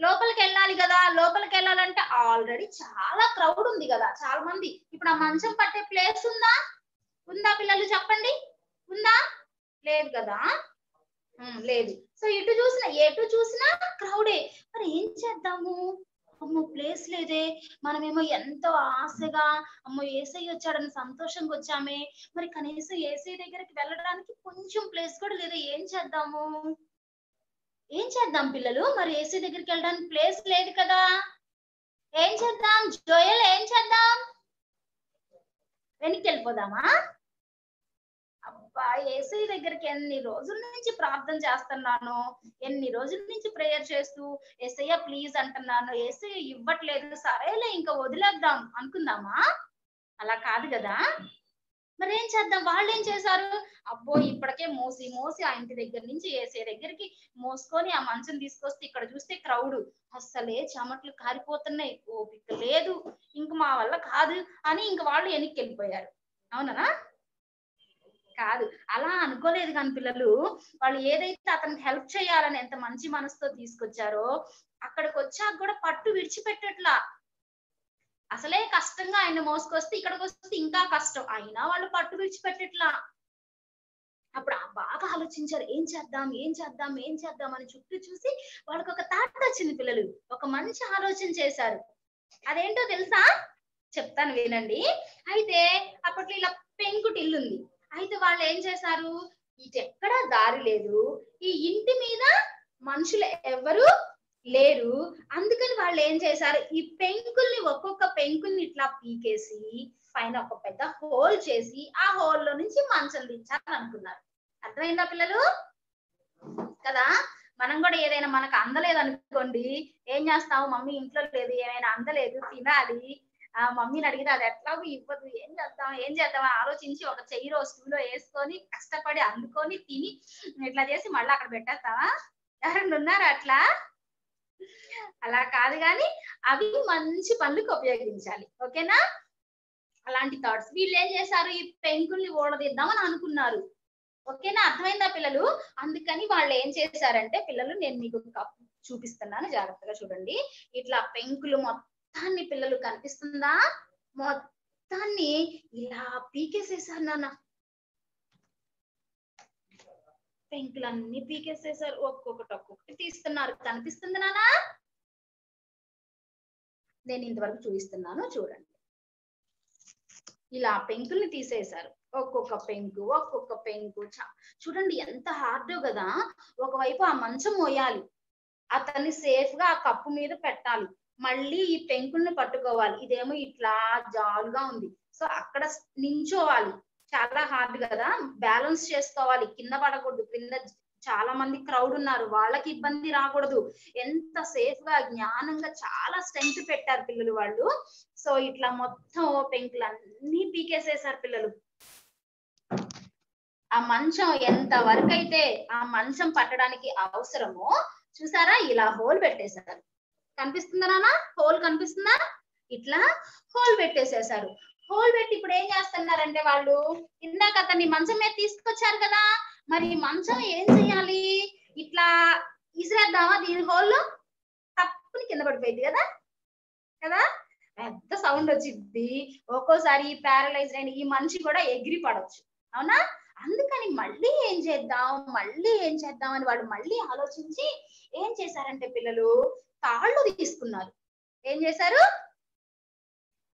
లోపలికి వెళ్ళాలి కదా? లోపలికి వెళ్ళాలంటే ఆల్రెడీ చాలా క్రౌడ్ ఉంది కదా? చాలా మంది. ఇప్పుడు ఆ మంచం పట్టే ప్లేస్ ఉందా? ఉందా పిల్లలు చెప్పండి? ఉందా? లేదు కదా? లేదు. సో ఇటు చూసిన ఎటు చూసినా క్రౌడే మరి ఏం చేద్దాము? అమ్మో ప్లేస్ లేదే. మనమేమో ఎంతో ఆశగా అమ్మో ఏసై వచ్చాడని సంతోషంగా వచ్చామే. మరి కనీసం ఏసై దగ్గరికి వెళ్ళడానికి కొంచెం ప్లేస్ కూడా లేదు. ఏం చేద్దాము? ఏం చేద్దాం పిల్లలు? మరి ఏసీ దగ్గరికి వెళ్ళడానికి ప్లేస్ లేదు కదా. ఏం చేద్దాం? జోయల్ ఏం చేద్దాం? వెనక్కి వెళ్ళిపోదామా? ఏసీ దగ్గరికి ఎన్ని రోజుల నుంచి ప్రార్థన చేస్తున్నాను ఎన్ని రోజుల నుంచి ప్రేయర్ చేస్తూ ఏసయ్య ప్లీజ్ అంటున్నాను ఏసీ ఇవ్వట్లేదు సరేలే ఇంకా వదిలేద్దాం అనుకుందామా? అలా కాదు కదా? మరి ఏం చేద్దాం? వాళ్ళు ఏం చేశారు? అబ్బో ఇప్పటికే మోసి మోసి ఆ ఇంటి దగ్గర నుంచి ఏసీ దగ్గరికి మోసుకొని ఆ మంచం తీసుకొస్తే ఇక్కడ చూస్తే క్రౌడ్. అస్సలే చెమట్లు కారిపోతున్నాయి. ఓపిక లేదు. ఇంక మా వల్ల కాదు అని ఇంక వాళ్ళు వెనక్కి వెళ్ళిపోయారు. అవునా? కాదు. అలా అనుకోలేదు కానీ పిల్లలు వాళ్ళు ఏదైతే అతనికి హెల్ప్ చేయాలని ఎంత మంచి మనసుతో తీసుకొచ్చారో అక్కడికి వచ్చాక కూడా పట్టు విడిచిపెట్టట్లా. అసలే కష్టంగా ఆయన మోసుకొస్తే ఇక్కడికి వస్తే ఇంకా కష్టం. అయినా వాళ్ళు పట్టు విడిచిపెట్టట్లా. అప్పుడు బాగా ఆలోచించారు. ఏం చేద్దాం ఏం చేద్దాం ఏం చేద్దాం అని చుట్టూ చూసి వాళ్ళకి ఒక థాట్ వచ్చింది పిల్లలు. ఒక మంచి ఆలోచన చేశారు. అదేంటో తెలుసా? చెప్తాను వినండి. అయితే అప్పట్లో ఇలా పెంకుటిల్లు ఉంది. అయితే వాళ్ళు ఏం చేశారు? ఇటు దారి లేదు. ఈ ఇంటి మీద మనుషులు ఎవరు లేరు. అందుకని వాళ్ళు ఏం చేశారు? ఈ పెంకుల్ని ఒక్కొక్క పెంకుల్ని ఇట్లా పీకేసి పైన ఒక పెద్ద హోల్ చేసి ఆ హోల్లో నుంచి మంచం దించాలని అనుకున్నారు అర్థమైందా పిల్లలు? కదా? మనం కూడా ఏదైనా మనకు అందలేదు అనుకోండి. ఏం చేస్తావు? మమ్మీ ఇంట్లో లేదు. ఏమైనా అందలేదు. తినాలి. ఆ మమ్మీని అడిగితే అది ఎట్లాగో ఇవ్వదు. ఏం చేద్దాం? ఏం చేద్దాం? అని ఆలోచించి ఒక చెయ్యిలో స్టూలో వేసుకొని కష్టపడి అందుకొని తిని ఇట్లా చేసి మళ్ళీ అక్కడ పెట్టేస్తావా? ఎవరన్నా ఉన్నారు అట్లా? అలా కాదు కానీ అవి మంచి పనులకు ఉపయోగించాలి. ఓకేనా? అలాంటి థాట్స్ వీళ్ళు ఏం చేశారు? ఈ పెంకుల్ని ఓడదిద్దామని అనుకున్నారు. ఓకేనా? అర్థమైందా పిల్లలు? అందుకని వాళ్ళు ఏం చేశారంటే పిల్లలు నేను మీకు చూపిస్తున్నాను. జాగ్రత్తగా చూడండి. ఇట్లా పెంకులు మొత్తం మొత్తాన్ని పిల్లలు కనిపిస్తుందా? మొత్తాన్ని ఇలా పీకేసేసారు నాన్న. పెంకులన్నీ పీకేసేసారు ఒక్కొక్కటి ఒక్కొక్కటి తీస్తున్నారు. కనిపిస్తుంది నానా నేను ఇంతవరకు చూపిస్తున్నాను. చూడండి. ఇలా పెంకుల్ని తీసేశారు. ఒక్కొక్క పెంకు ఒక్కొక్క పెంకు. చా- చూడండి ఎంత హార్డ్ కదా. ఒకవైపు ఆ మంచం మోయాలి. అతన్ని సేఫ్గా ఆ కప్పు మీద పెట్టాలి. మళ్ళీ ఈ పెంకుల్ని పట్టుకోవాలి. ఇదేమో ఇట్లా జాలుగా ఉంది. సో అక్కడ నించోవాలి. చాలా హార్డ్ కదా. బ్యాలెన్స్ చేసుకోవాలి. కింద పడకూడదు. కింద చాలా మంది క్రౌడ్ ఉన్నారు. వాళ్ళకి ఇబ్బంది రాకూడదు. ఎంత సేఫ్గా జ్ఞానంగా చాలా స్ట్రెంగ్త్ పెట్టారు పిల్లలు వాళ్ళు. సో ఇట్లా మొత్తం పెంకులు అన్ని పీకేసేసారు పిల్లలు. ఆ మంచం ఎంత వరకు అయితే ఆ మంచం పట్టడానికి అవసరమో చూసారా? ఇలా హోల్ పెట్టేశారు. కనిపిస్తుందా నాన్న హోల్ కనిపిస్తుందా? ఇట్లా హోల్ పెట్టేసేసారు హోల్ పెట్టి ఇప్పుడు ఏం చేస్తున్నారంటే వాళ్ళు ఇందాక అతన్ని మంచం మీద తీసుకొచ్చారు కదా మరి మంచం ఏం చేయాలి? ఇట్లా ఇసిరేద్దామా దీని హోల్లో తప్పుని కింద పడిపోయింది కదా? కదా? పెద్ద సౌండ్ వచ్చింది ఒక్కోసారి ప్యారలైజ్ అయిన ఈ మనిషి కూడా ఎగిరి పడవచ్చు అవునా? అందుకని మళ్ళీ ఏం చేద్దాం? మళ్ళీ ఏం చేద్దాం అని వాళ్ళు మళ్ళీ ఆలోచించి ఏం చేశారంటే పిల్లలు? తాళ్ళు తీసుకున్నారు. ఏం చేశారు?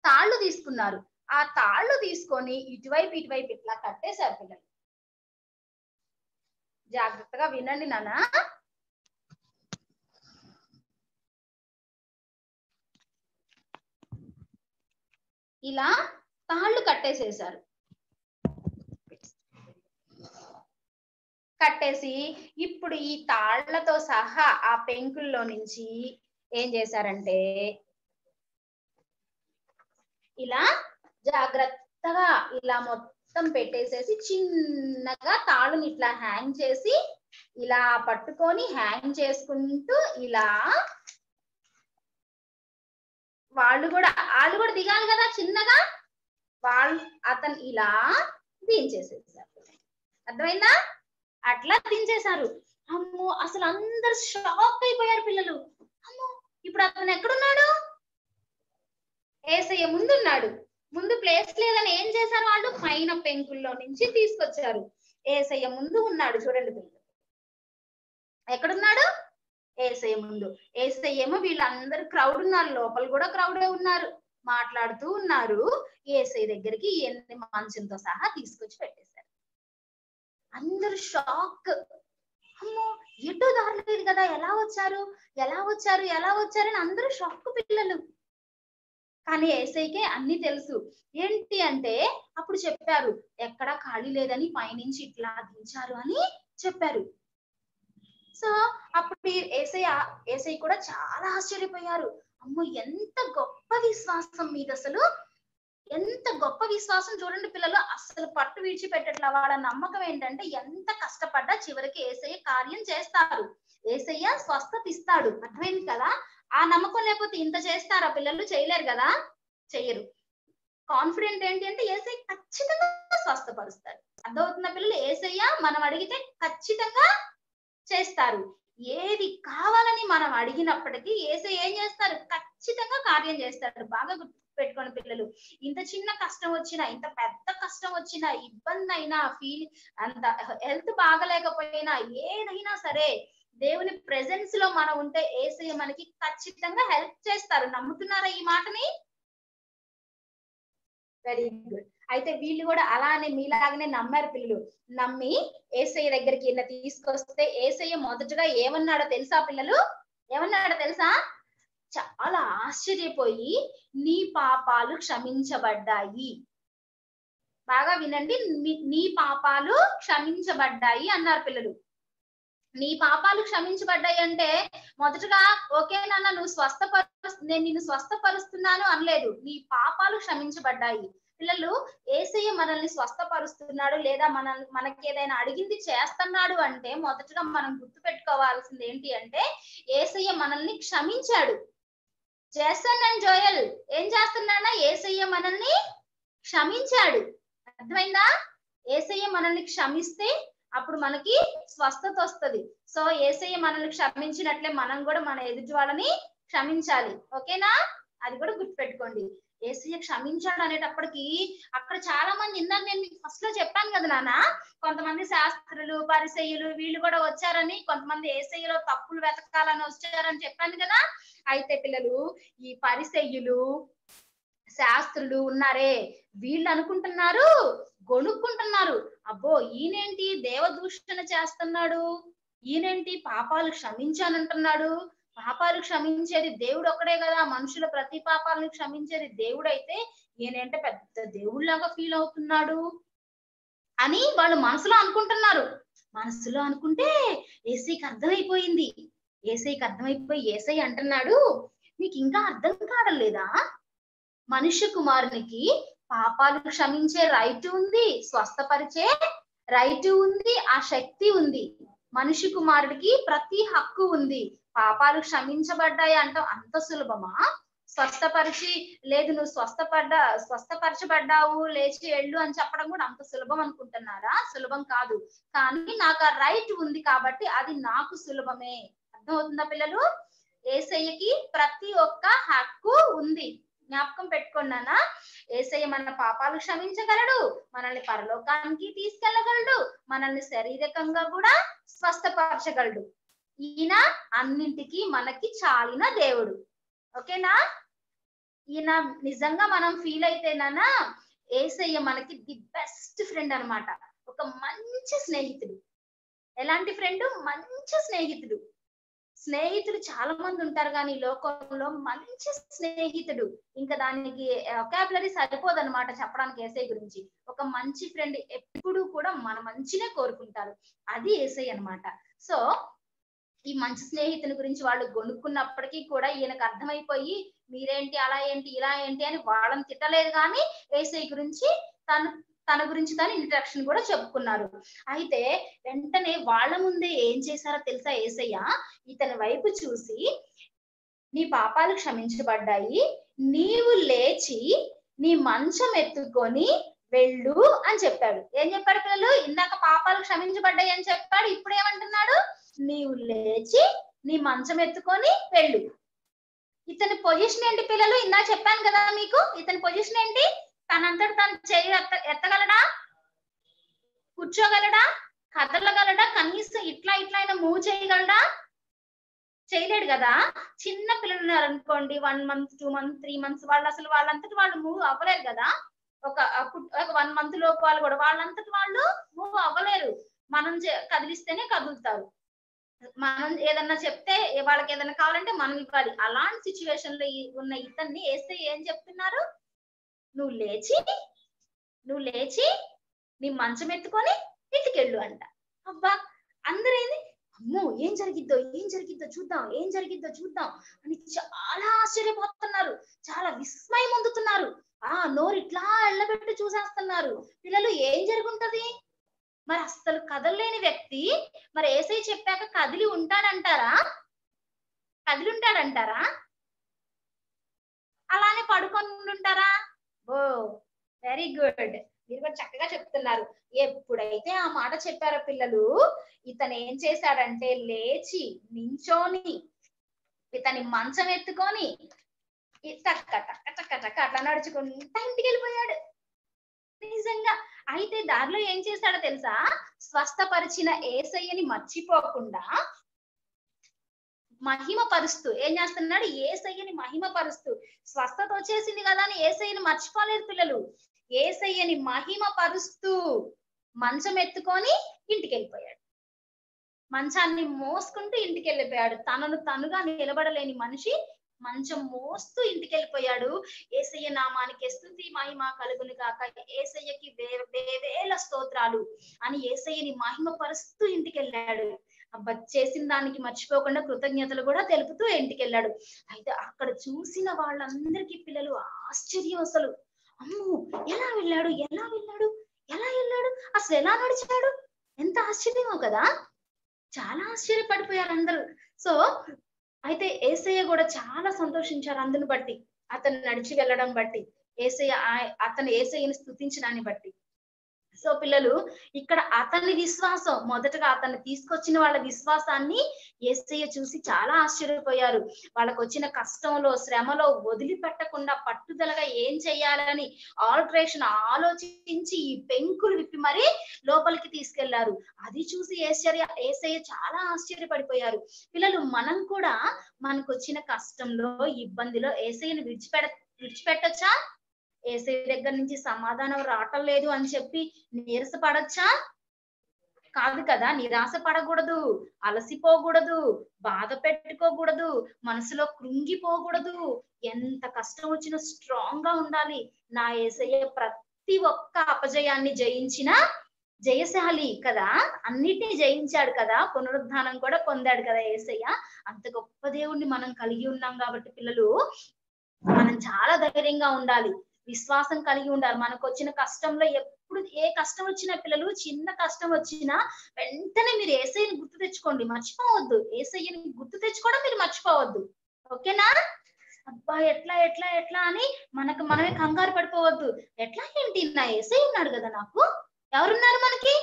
తాళ్ళు తీసుకున్నారు. ఆ తాళ్ళు తీసుకొని ఇటువైపు ఇటువైపు ఇట్లా కట్టేశారు పిల్లలు. జాగ్రత్తగా వినండి నాన్న. ఇలా తాళ్ళు కట్టేసేసారు కట్టేసి ఇప్పుడు ఈ తాళ్ళతో సహా ఆ పెంకుల్లో నుంచి ఏం చేశారంటే ఇలా జాగ్రత్తగా ఇలా మొత్తం పెట్టేసేసి చిన్నగా తాళుని ఇట్లా హ్యాంగ్ చేసి ఇలా పట్టుకొని హ్యాంగ్ చేసుకుంటూ ఇలా వాళ్ళు కూడా వాళ్ళు కూడా దిగాలి కదా చిన్నగా? వాళ్ళు అతను ఇలా దించేసేసారు. అర్థమైందా? అట్లా దించేశారు. అమ్మో అసలు అందరు షాక్ అయిపోయారు పిల్లలు. అమ్మో ఇప్పుడు అతను ఎక్కడున్నాడు? ఏసయ్య ముందున్నాడు. ముందు ప్లేస్ లేదని ఏం చేశారు వాళ్ళు? పైన పెంకుల్లో నుంచి తీసుకొచ్చారు. ఏసయ్య ముందు ఉన్నాడు చూడండి పిల్లలు. ఎక్కడున్నాడు? ఏసయ్య ముందు. ఏసయ్య ఏమో వీళ్ళందరూ క్రౌడ్ ఉన్నారు లోపల కూడా క్రౌడే ఉన్నారు. మాట్లాడుతూ ఉన్నారు. ఏసయ్య దగ్గరికి ఎన్ని మంచంతో సహా తీసుకొచ్చి పెట్టేశారు. అందరూ షాక్ అమ్మో ఎటు దారలేదు కదా ఎలా వచ్చారు ఎలా వచ్చారు ఎలా వచ్చారు అని అందరూ షాక్ పిల్లలు. కానీ ఏసైకే అన్ని తెలుసు. ఏంటి అంటే అప్పుడు చెప్పారు ఎక్కడా ఖాళీ లేదని పైనుంచి ఇట్లా దించారు అని చెప్పారు. సో అప్పుడు ఏసై ఏసై కూడా చాలా ఆశ్చర్యపోయారు. అమ్మో ఎంత గొప్ప విశ్వాసం మీద అసలు ఎంత గొప్ప విశ్వాసం చూడండి పిల్లలు అసలు పట్టు విడిచిపెట్టట్లా. వాళ్ళ నమ్మకం ఏంటంటే ఎంత కష్టపడ్డా చివరికి ఏసయ్య కార్యం చేస్తారు ఏసయ్య స్వస్థత ఇస్తాడు. అర్థమైంది కదా? ఆ నమ్మకం లేకపోతే ఇంత చేస్తారా? పిల్లలు చేయలేరు కదా? చెయ్యరు కాన్ఫిడెంట్ ఏంటి అంటే ఏసై ఖచ్చితంగా స్వస్థపరుస్తాడు. అర్థమవుతున్న పిల్లలు? ఏసయ్య మనం అడిగితే ఖచ్చితంగా చేస్తారు. ఏది కావాలని మనం అడిగినప్పటికీ ఏసై ఏం చేస్తారు? ఖచ్చితంగా కార్యం చేస్తారు బాగా గుర్తు పెట్టుకోండి పిల్లలు. ఇంత చిన్న కష్టం వచ్చినా ఇంత పెద్ద కష్టం వచ్చినా ఇబ్బంది అయినా ఫీల్ అంత హెల్త్ బాగలేకపోయినా ఏదైనా సరే దేవుని ప్రెజెన్స్లో మనం ఉంటే ఏసయ్య మనకి ఖచ్చితంగా హెల్ప్ చేస్తారు. నమ్ముతున్నారా ఈ మాటని? Very good. అయితే వీళ్ళు కూడా అలానే మీలాగానే నమ్మారు పిల్లలు. నమ్మి ఏసయ్య దగ్గరికి ఈయన తీసుకొస్తే ఏసయ్య మొదటగా ఏమన్నాడో తెలుసా పిల్లలు? ఏమన్నాడో తెలుసా? చాలా ఆశ్చర్యపోయి నీ పాపాలు క్షమించబడ్డాయి. బాగా వినండి. నీ- పాపాలు క్షమించబడ్డాయి అన్నారు పిల్లలు. నీ పాపాలు క్షమించబడ్డాయి అంటే మొదటగా ఓకే నాన్న నువ్వు స్వస్థపరు నేను నిన్ను స్వస్థపరుస్తున్నాను అనలేదు. నీ పాపాలు క్షమించబడ్డాయి. పిల్లలు ఏసయ్య మనల్ని స్వస్థపరుస్తున్నాడు లేదా మన మనకి ఏదైనా అడిగింది చేస్తున్నాడు అంటే మొదటగా మనం గుర్తు పెట్టుకోవాల్సింది ఏంటి అంటే ఏసయ్య మనల్ని క్షమించాడు. జేసన్ అండ్ జోయల్ ఏం చేస్తున్నాడా ఏసయ్య మనల్ని క్షమించాడు. అర్థమైందా? ఏసయ్య మనల్ని క్షమిస్తే అప్పుడు మనకి స్వస్థత వస్తుంది. సో ఏసయ్య మనల్ని క్షమించినట్లే మనం కూడా మన ఎదుటి వాళ్ళని క్షమించాలి. ఓకేనా? అది కూడా గుర్తుపెట్టుకోండి. ఏసయ్య క్షమించాడు అనేటప్పటికి అక్కడ చాలా మంది ఇందాక నేను మీకు ఫస్ట్లో చెప్పాను కదా నాన్న కొంతమంది శాస్త్రులు పరిసయ్యులు వీళ్ళు కూడా వచ్చారని కొంతమంది ఏసయ్యలో తప్పులు వెతకాలని వచ్చారని చెప్పాను కదా. అయితే పిల్లలు ఈ పరిసయ్యులు శాస్త్రులు ఉన్నారే వీళ్ళు అనుకుంటున్నారు గొనుక్కుంటున్నారు అబ్బో ఈయనేంటి దేవదూషణ చేస్తున్నాడు? ఈయనేంటి పాపాలు క్షమించానంటున్నాడు? పాపాలు క్షమించేది దేవుడు ఒక్కడే కదా. మనుషుల ప్రతి పాపాలను క్షమించేది దేవుడు అయితే ఈయనంటే పెద్ద దేవుళ్ళలాగా ఫీల్ అవుతున్నాడు అని వాళ్ళు మనసులో అనుకుంటున్నారు. మనసులో అనుకుంటే ఏసైకి అర్థమైపోయింది. ఏసైకి అర్థమైపోయి ఏసై అంటున్నాడు నీకు ఇంకా అర్థం కాడలేదా మనుష్య కుమారునికి పాపాలు క్షమించే రైట్ ఉంది స్వస్థపరిచే రైట్ ఉంది ఆ శక్తి ఉంది. మనిషి కుమారుడికి ప్రతి హక్కు ఉంది. పాపాలు క్షమించబడ్డాయి అంటాం అంత సులభమా? స్వస్థపరిచి లేదు నువ్వు స్వస్థపడ్డా స్వస్థపరచబడ్డావు లేచి వెళ్ళు అని చెప్పడం కూడా అంత సులభం అనుకుంటున్నారా? సులభం కాదు. కానీ నాకు ఆ రైట్ ఉంది కాబట్టి అది నాకు సులభమే. అర్థమవుతుందా పిల్లలు? ఏసయ్యకి ప్రతి ఒక్క హక్కు ఉంది. జ్ఞాపకం పెట్టుకున్నానా ఏసయ్య మన పాపాలు క్షమించగలడు మనల్ని పరలోకానికి తీసుకెళ్ళగలడు మనల్ని శారీరకంగా కూడా స్వస్థపరచగలడు. ఈయన అన్నింటికి మనకి చాలిన దేవుడు. ఓకేనా? ఈయన నిజంగా మనం ఫీల్ అయితేనా ఏసయ్య మనకి ది బెస్ట్ ఫ్రెండ్ అన్నమాట. ఒక మంచి స్నేహితుడు. ఎలాంటి ఫ్రెండ్ మంచి స్నేహితుడు. స్నేహితులు చాలా మంది ఉంటారు కానీ లోకంలో మంచి స్నేహితుడు. ఇంకా దానికి ఒకాబులరీ సరిపోదు అనమాట చెప్పడానికి ఏసై గురించి. ఒక మంచి ఫ్రెండ్ ఎప్పుడు కూడా మన మంచినే కోరుకుంటారు. అది ఏసై అన్నమాట. సో ఈ మంచి స్నేహితుని గురించి వాళ్ళు గొనుక్కున్నప్పటికీ కూడా ఈయనకు అర్థమైపోయి మీరేంటి? అలా ఏంటి? ఇలా ఏంటి? అని వాళ్ళని తిట్టలేదు కానీ ఏసై గురించి తను తన గురించి తను ఇంట్రడక్షన్ కూడా చెప్పుకున్నారు. అయితే వెంటనే వాళ్ళ ముందే ఏం చేశారో తెలుసా ఏసయ్య? ఇతని వైపు చూసి నీ పాపాలు క్షమించబడ్డాయి. నీవు లేచి నీ మంచం ఎత్తుకొని వెళ్ళు అని చెప్పాడు. ఏం చెప్పాడు పిల్లలు? ఇందాక పాపాలు క్షమించబడ్డాయి అని చెప్పాడు. ఇప్పుడు ఏమంటున్నాడు? నీవు లేచి నీ మంచం ఎత్తుకొని వెళ్ళు. ఇతని పొజిషన్ ఏంటి పిల్లలు? ఇందా చెప్పాను కదా మీకు. ఇతని పొజిషన్ ఏంటి? తనంతట తను చేయి ఎత్త ఎత్తగలడా? కూర్చోగలడా? కదలగలడా? కనీసం ఇట్లా ఇట్లా అయినా మూవ్ చేయగలడా? చేయలేడు కదా. చిన్న పిల్లలు ఉన్నారు అనుకోండి one month two month three months వాళ్ళు అసలు వాళ్ళంతటి వాళ్ళు మూవ్ అవ్వలేరు కదా. ఒక ఒక వన్ మంత్ లోపు వాళ్ళు కూడా వాళ్ళంతటి వాళ్ళు మూవ్ అవ్వలేరు. మనం చే- కదిలిస్తేనే కదులుతారు. మనం ఏదన్నా చెప్తే వాళ్ళకి ఏదైనా కావాలంటే మనం ఇవ్వాలి. అలాంటి సిచ్యువేషన్లో ఉన్న ఇతన్ని వేస్తే ఏం చెప్తున్నారు? నువ్వు లేచి నువ్వు లేచి నీ మంచం ఎత్తుకొని ఇంటికెళ్ళు అంట. అబ్బా! అందరేంది అమ్మో! ఏం జరిగిద్దో? ఏం జరిగిద్దో? చూద్దాం ఏం జరిగిద్దో? చూద్దాం అని చాలా ఆశ్చర్యపోతున్నారు. చాలా విస్మయం అందుతున్నారు ఆ నోరు ఇట్లా ఎళ్ళబెట్టి చూసేస్తున్నారు. పిల్లలు ఏం జరుగుంటది? మరి అస్సలు కదలలేని వ్యక్తి మరి ఏసై చెప్పాక కదిలి ఉంటాడంటారా? కదిలి ఉంటాడంటారా అలానే పడుకొని ఉంటారా ఓ వెరీ గుడ్. మీరు కూడా చక్కగా చెప్తున్నారు. ఎప్పుడైతే ఆ మాట చెప్పారో పిల్లలు ఇతను ఏం చేశాడంటే లేచి నించోని ఇతని మంచం ఎత్తుకొని టక్క టక్క టక్క టక్క అట్లా నడుచుకుంటా ఇంటికి వెళ్ళిపోయాడు అయితే దారిలో ఏం చేశాడో తెలుసా? స్వస్థపరిచిన ఏసయ్యని మర్చిపోకుండా మహిమ పరుస్తూ ఏం చేస్తున్నాడు? ఏసయ్యని మహిమ పరుస్తూ స్వస్థత వచ్చేసింది కదా అని ఏసయ్యని మర్చిపోలేదు పిల్లలు. ఏసయ్యని మహిమ పరుస్తూ మంచం ఎత్తుకొని ఇంటికి వెళ్ళిపోయాడు మంచాన్ని మోసుకుంటూ ఇంటికి వెళ్ళిపోయాడు తనను తనుగా నిలబడలేని మనిషి మంచం మోస్తూ ఇంటికి వెళ్ళిపోయాడు ఏసయ్య నామానికి స్థుతి మహిమ కలుగును కాక ఏసయ్యకి వే- వేవేల స్తోత్రాలు అని ఏసయ్యని మహిమ పరుస్తూ ఇంటికి వెళ్ళాడు చేసిన దానికి మర్చిపోకుండా కృతజ్ఞతలు కూడా తెలుపుతూ ఇంటికి వెళ్ళాడు అయితే అక్కడ చూసిన వాళ్ళందరికీ పిల్లలు ఆశ్చర్యం అసలు. అమ్మో ఎలా వెళ్ళాడు? ఎలా వెళ్ళాడు? ఎలా వెళ్ళాడు? అసలు ఎలా నడిచాడు? ఎంత ఆశ్చర్యమో కదా. చాలా ఆశ్చర్యపడిపోయారు అందరూ. సో అయితే ఏసయ్య కూడా చాలా సంతోషించారు అందుని బట్టి. అతను నడిచి వెళ్ళడం బట్టి. ఏసయ్య అతను ఏసయ్యని స్థుతించడాన్ని బట్టి. సో పిల్లలు ఇక్కడ అతని విశ్వాసం మొదటగా అతన్ని తీసుకొచ్చిన వాళ్ళ విశ్వాసాన్ని ఏసయ్య చూసి చాలా ఆశ్చర్యపోయారు. వాళ్ళకు వచ్చిన కష్టంలో శ్రమలో వదిలిపెట్టకుండా పట్టుదలగా ఏం చేయాలని ఆల్టరేషన్ ఆలోచించి ఈ పెంకులు విప్పి మరీ లోపలికి తీసుకెళ్ళారు. అది చూసి ఏశ్వర్య ఏసయ్య చాలా ఆశ్చర్యపడిపోయారు. పిల్లలు మనం కూడా మనకు వచ్చిన కష్టంలో ఇబ్బందిలో ఏసయ్యను విడిచిపెడ విడిచిపెట్టచ్చా? ఏసై దగ్గర నుంచి సమాధానం రావటం లేదు అని చెప్పి నీరసపడచ్చా కాదు కదా నిరాశ పడకూడదు అలసిపోకూడదు బాధ పెట్టుకోకూడదు మనసులో కృంగిపోకూడదు ఎంత కష్టం వచ్చినా స్ట్రాంగ్గా ఉండాలి. నా ఏసయ్య ప్రతి ఒక్క అపజయాన్ని జయించిన జయశాలి కదా అన్నిటినీ జయించాడు కదా పునరుద్ధానం కూడా పొందాడు కదా ఏసయ్య. అంత గొప్ప దేవుణ్ణి మనం కలిగి ఉన్నాం కాబట్టి పిల్లలు మనం చాలా ధైర్యంగా ఉండాలి. విశ్వాసం కలిగి ఉండాలి. మనకు వచ్చిన కష్టంలో ఎప్పుడు ఏ కష్టం వచ్చినా పిల్లలు చిన్న కష్టం వచ్చినా వెంటనే మీరు ఏసయ్యని గుర్తు తెచ్చుకోండి. మర్చిపోవద్దు. ఏసయ్యని గుర్తు తెచ్చుకోవడం మీరు మర్చిపోవద్దు. ఓకేనా? అబ్బా ఎట్లా ఎట్లా ఎట్లా అని మనకు మనమే కంగారు పడిపోవద్దు. ఎట్లా ఏంటి? నా ఏసై ఉన్నాడు కదా నాకు. ఎవరున్నారు మనకి?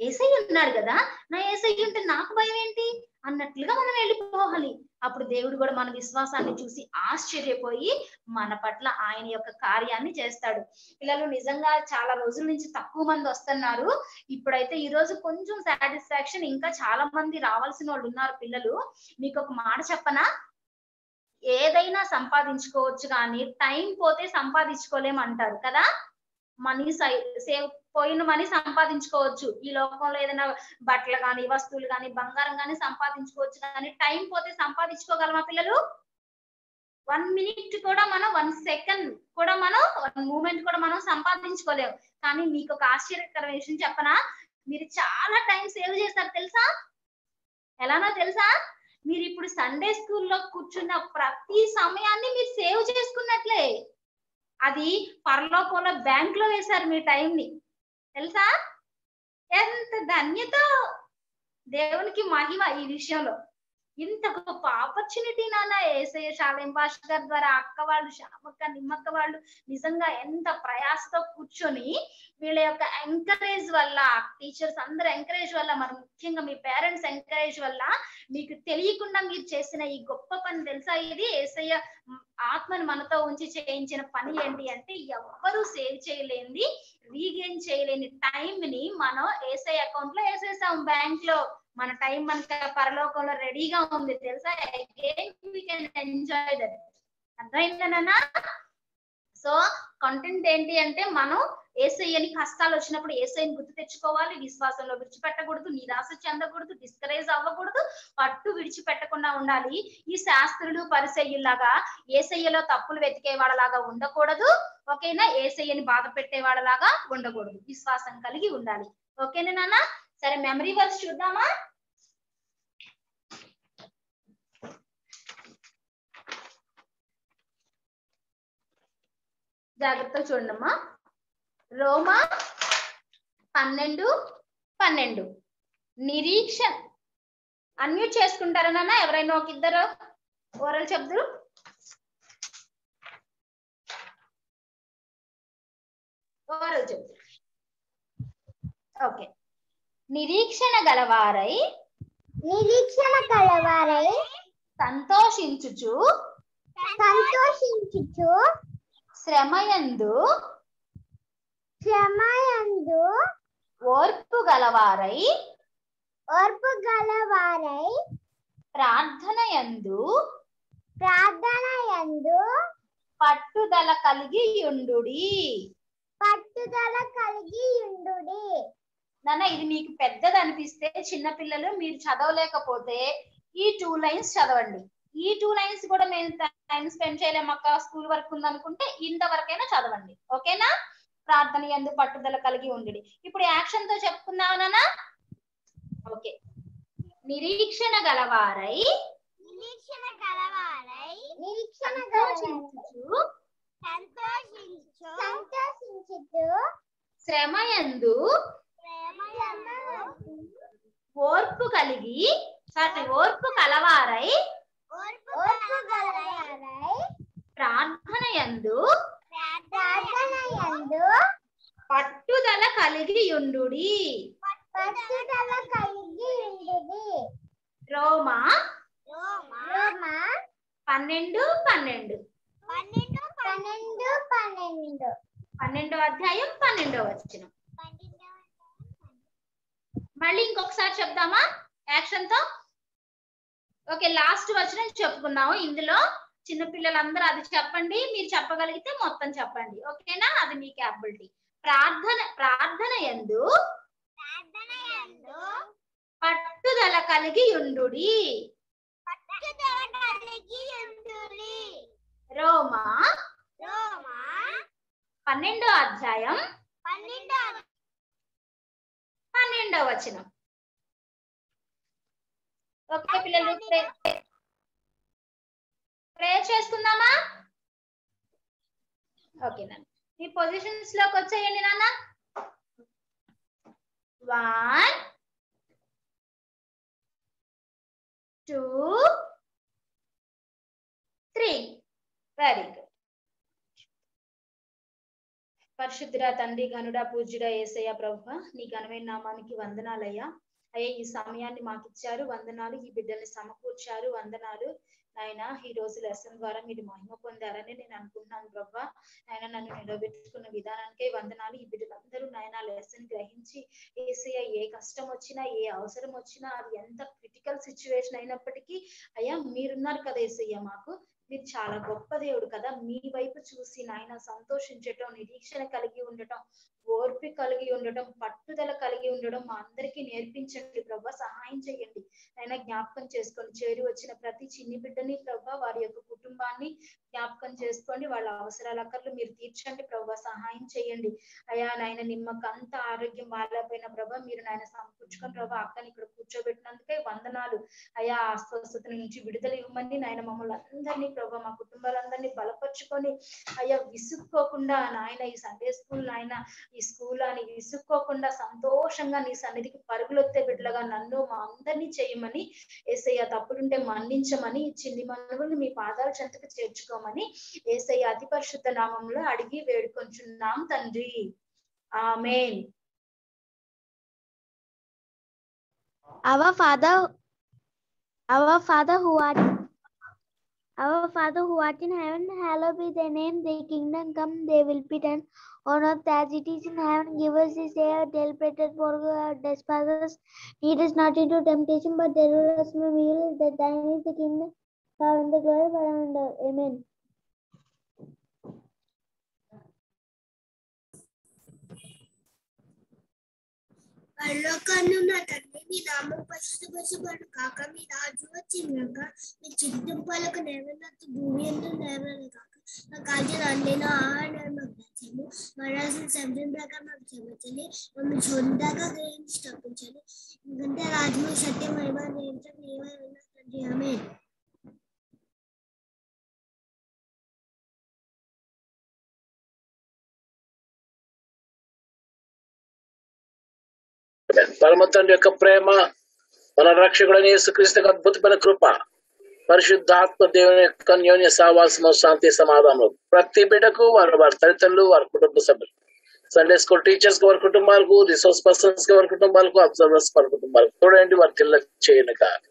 ఏసై ఉన్నాడు కదా. నా ఏసై ఉంటే నాకు భయం ఏంటి? అన్నట్లుగా మనం వెళ్ళిపోవాలి. అప్పుడు దేవుడు కూడా మన విశ్వాసాన్ని చూసి ఆశ్చర్యపోయి మన పట్ల ఆయన యొక్క కార్యాన్ని చేస్తాడు. పిల్లలు నిజంగా చాలా రోజుల నుంచి తక్కువ మంది వస్తున్నారు. ఇప్పుడైతే ఈ రోజు కొంచెం సాటిస్ఫాక్షన్ ఇంకా చాలా మంది రావాల్సిన వాళ్ళు ఉన్నారు పిల్లలు. మీకు ఒక మాట చెప్పనా? ఏదైనా సంపాదించుకోవచ్చు కానీ టైం పోతే సంపాదించుకోలేము అంటారు కదా? మనీ సేవ్ పోయిన మనీ సంపాదించుకోవచ్చు. ఈ లోకంలో ఏదైనా బట్టలు కానీ వస్తువులు కానీ బంగారం కానీ సంపాదించుకోవచ్చు. కానీ టైం పోతే సంపాదించుకోగలమా పిల్లలు? వన్ మినిట్ కూడా మనం వన్ సెకండ్ కూడా మనం వన్ మూమెంట్ కూడా మనం సంపాదించుకోలేము. కానీ మీకు ఒక ఆశ్చర్యకర విషయం చెప్పనా? మీరు చాలా టైం సేవ్ చేస్తారు తెలుసా? ఎలానో తెలుసా? మీరు ఇప్పుడు సండే స్కూల్లో కూర్చున్న ప్రతి సమయాన్ని మీరు సేవ్ చేసుకున్నట్లే. అది పరలోకంలో బ్యాంక్లో వేశారు మీ టైంని. తెలుసా? ఎంత ధన్యత దేవునికి మహిమ ఈ విషయంలో. ఇంత గొప్ప ఆపర్చునిటీ నాన్న ఏసయ్య శాలేం భాస్కర్ ద్వారా అక్క వాళ్ళు శామక్క నిమ్మక్క వాళ్ళు నిజంగా ఎంత ప్రయాసతో కూర్చొని వీళ్ళ యొక్క ఎంకరేజ్ వల్ల టీచర్స్ అందరు ఎంకరేజ్ వల్ల మరి ముఖ్యంగా మీ పేరెంట్స్ ఎంకరేజ్ వల్ల మీకు తెలియకుండా మీరు చేసిన ఈ గొప్ప పని తెలుసా ఇది? ఏసయ్య ఆత్మని మనతో ఉంచి చేయించిన పని ఏంటి అంటే ఎవ్వరూ సేవ్ చేయలేని రీగెయిన్ చేయలేని టైం ని మనం ఏసఐ అకౌంట్లో వేసేసాం బ్యాంక్లో. మన టైం మనకి పరలోకంలో రెడీగా ఉంది తెలుసా? కెన్ ఎంజాయ్ దట్ అర్థమైందనా సో కంటెంట్ ఏంటి అంటే మనం ఏసయ్యని కష్టాలు వచ్చినప్పుడు ఏసయ్యని గుర్తు తెచ్చుకోవాలి విశ్వాసంలో విడిచిపెట్టకూడదు నిరాశ చెందకూడదు డిస్కరేజ్ అవ్వకూడదు పట్టు విడిచిపెట్టకుండా ఉండాలి. ఈ శాస్త్రులు పరిసయ్యులాగా ఏసయ్యలో తప్పులు వెతికేవాడలాగా ఉండకూడదు. ఓకేనా? ఏసయ్యని బాధ పెట్టేవాడలాగా ఉండకూడదు. విశ్వాసం కలిగి ఉండాలి. ఓకేనా నాన్న? సరే మెమరీ వర్క్స్ చూద్దామా? జాగ్రత్తగా చూడమ్మా రోమా పన్నెండు పన్నెండు. నిరీక్ష అన్మ్యూట్ చేసుకుంటారా నాన్న? ఎవరైనా ఒక ఇద్దరు ఓరల్ చెప్తారు ఓరల్ చెప్దురు. ఓకే. నిరీక్షణ గలవారై నిరీక్షణ కలవారై సంతోషించుచు సంతోషించుచు శ్రమయందు శ్రమయందు ఓర్పు గలవారై ఓర్పు గలవారై ప్రార్థనయందు ప్రార్థనయందు పట్టుదల కలిగి ఉండుడి పట్టుదల కలిగి ఉండుడి నాన్న ఇది మీకు పెద్దది అనిపిస్తే చిన్న పిల్లలు మీరు చదవలేకపోతే ఈ టూ లైన్స్ చదవండి. ఈ టూ లైన్స్ కూడా మేము టైం స్పెండ్ చేయలేము అక్క స్కూల్ వర్క్ ఉందనుకుంటే ఇంతవరకైనా చదవండి. ఓకేనా? ప్రార్థన ఎందు పట్టుదల కలిగి ఉండి ఇప్పుడు యాక్షన్తో చెప్పుకుందాం నాన్న? ఓకే. నిరీక్షణ గలవారై నిరీక్షణ గలవారై నిరీక్షణ సంతోషించుచు సంతోషించు సంతోషించుచు శ్రమయందు ఓర్పు కలిగి సారీ ఓర్పు కలవారై ప్రార్థన యందు ప్రార్థనయందు పట్టుదల కలిగి ఉండుడి రోమా పన్నెండు పన్నెండు. పన్నెండు పన్నెండు. పన్నెండు పన్నెండో అధ్యాయం పన్నెండో వచ్చిన మళ్ళీ ఇంకొకసారి చెప్దామా? యాక్షన్తో? ఓకే లాస్ట్ వచ్చిన చెప్పుకున్నాము. ఇందులో చిన్న పిల్లలందరూ అది చెప్పండి. మీరు చెప్పగలిగితే మొత్తం చెప్పండి. ఓకేనా? అది మీ క్యాపబిలిటీ ప్రార్థన ప్రార్థన ఎందు పట్టుదల కలిగి రోమా రోమా పన్నెండో అధ్యాయం పన్నెండు పన్నెండో వచనం. ఓకే పిల్లలు ప్రే చేసుకుందామా? ఓకే నాన్న. మీ పొజిషన్స్లోకి వచ్చేయండి నాన్న. One two three very good పరిశుద్ధుడా తండ్రి గనుడ పూజ్యుడ ఏసయ్య ప్రభు నీ ఘనమైన నామానికి వందనాలయ్యా. అయ్యా ఈ సమయాన్ని మాకు ఇచ్చారు వందనాలు ఈ బిడ్డల్ని సమకూర్చారు వందనాలు. నాయన ఈ రోజు లెసన్ ద్వారా మీరు మహిమ పొందారని నేను అనుకుంటున్నాను బ్రవ్వ ఆయన నన్ను నిలబెట్టుకున్న విధానానికే వందనాలు. ఈ బిడ్డలందరూ నాయన లెసన్ గ్రహించి ఏసయ్య ఏ కష్టం వచ్చినా ఏ అవసరం వచ్చినా అది ఎంత క్రిటికల్ సిచ్యువేషన్ అయినప్పటికీ అయ్యా మీరున్నారు కదా ఏసయ్య మాకు. మీరు చాలా గొప్ప దేవుడు కదా. మీ వైపు చూసి నాయన సంతోషించటం నిరీక్షణ కలిగి ఉండటం ఓర్పి కలిగి ఉండడం పట్టుదల కలిగి ఉండడం మా అందరికీ నేర్పించండి ప్రభా సహాయం చేయండి ఆయన జ్ఞాపకం చేసుకొని చేరి వచ్చిన ప్రతి చిన్ని బిడ్డని ప్రభా వారి యొక్క కుటుంబాన్ని జ్ఞాపకం చేసుకోండి. వాళ్ళ అవసరాల అక్కర్లు మీరు తీర్చండి ప్రభా సహాయం చేయండి అయ్యా నాయన నిమ్మకు అంత ఆరోగ్యం వాళ్ళపైన ప్రభా మీరు నాయన సమకూర్చుకొని ప్రభా అక్కని ఇక్కడ కూర్చోబెట్టినందుకే వందనాలు. అయా అస్వస్థత నుంచి విడుదల ఇవ్వమని నాయన మమ్మల్ని అందరినీ ప్రభా మా కుటుంబాలందరినీ బలపరుచుకొని అయ్యా విసుక్కోకుండా నాయన ఈ సండే స్కూల్ నాయన ఈ స్కూల్ అని విసుక్కోకుండా సంతోషంగా నీ సన్నిధికి పరుగులొత్తే బిడ్డలుగా నన్ను మా అందరినీ చేయమని ఏసయ్య తప్పులుంటే మన్నించమని చిన్ని మనవుల్ని మీ పాదాల చెంతకు చేర్చుకోమని ఏసయ్య అతి పరిశుద్ధ నామంలో అడిగి వేడుకొంచున్నాం తండ్రి. Amen. Our Father, our Father who art, our Father who art in heaven, hallowed be thy name. Thy kingdom come, thy will be done on earth as it is in heaven. Give us this day our daily bread forgive our trespasses. Lead us not into temptation, but deliver us from evil. That thine is the kingdom, power, and the glory forever and ever. Amen. పరలోకమున్న తండ్రి మీ నామం పరిశుద్ధపరచబడు కాక మీ రాజు వచ్చిందాక మీ చిత్తం చింతింపాలకు నెరవేర్చి భూమి ఎందు నెరవేరు కాక నా కాల్చిన అందిన ఆహారం మాకు నచ్చము మరాల్సిన శబ్దం ప్రకారం మాకు క్షమించండి. మమ్మల్ని చూడదాకా గ్రహించి తప్పించండి. ఎందుకంటే రాజు సత్యం ఏమైనా నియంత్రణ ఏమై తండ్రి ఆమె పరమతండ్రి యొక్క ప్రేమ మన రక్షకుడైన యేసుక్రీస్తు అద్భుతమైన కృప పరిశుద్ధాత్మ దేవుని యొక్క అన్యోన్య సావాసము శాంతి సమాధానం ప్రతి బిడ్డకు వారి వారి తల్లిదండ్రులు వారి కుటుంబ సభ్యులు సండే స్కూల్ టీచర్స్కి వారి కుటుంబాలకు రిసోర్స్ పర్సన్స్కి వారి కుటుంబాలకు అబ్జర్వర్స్ వారి కుటుంబాలకు. చూడండి వారి పిల్లలకు చేయను కాదు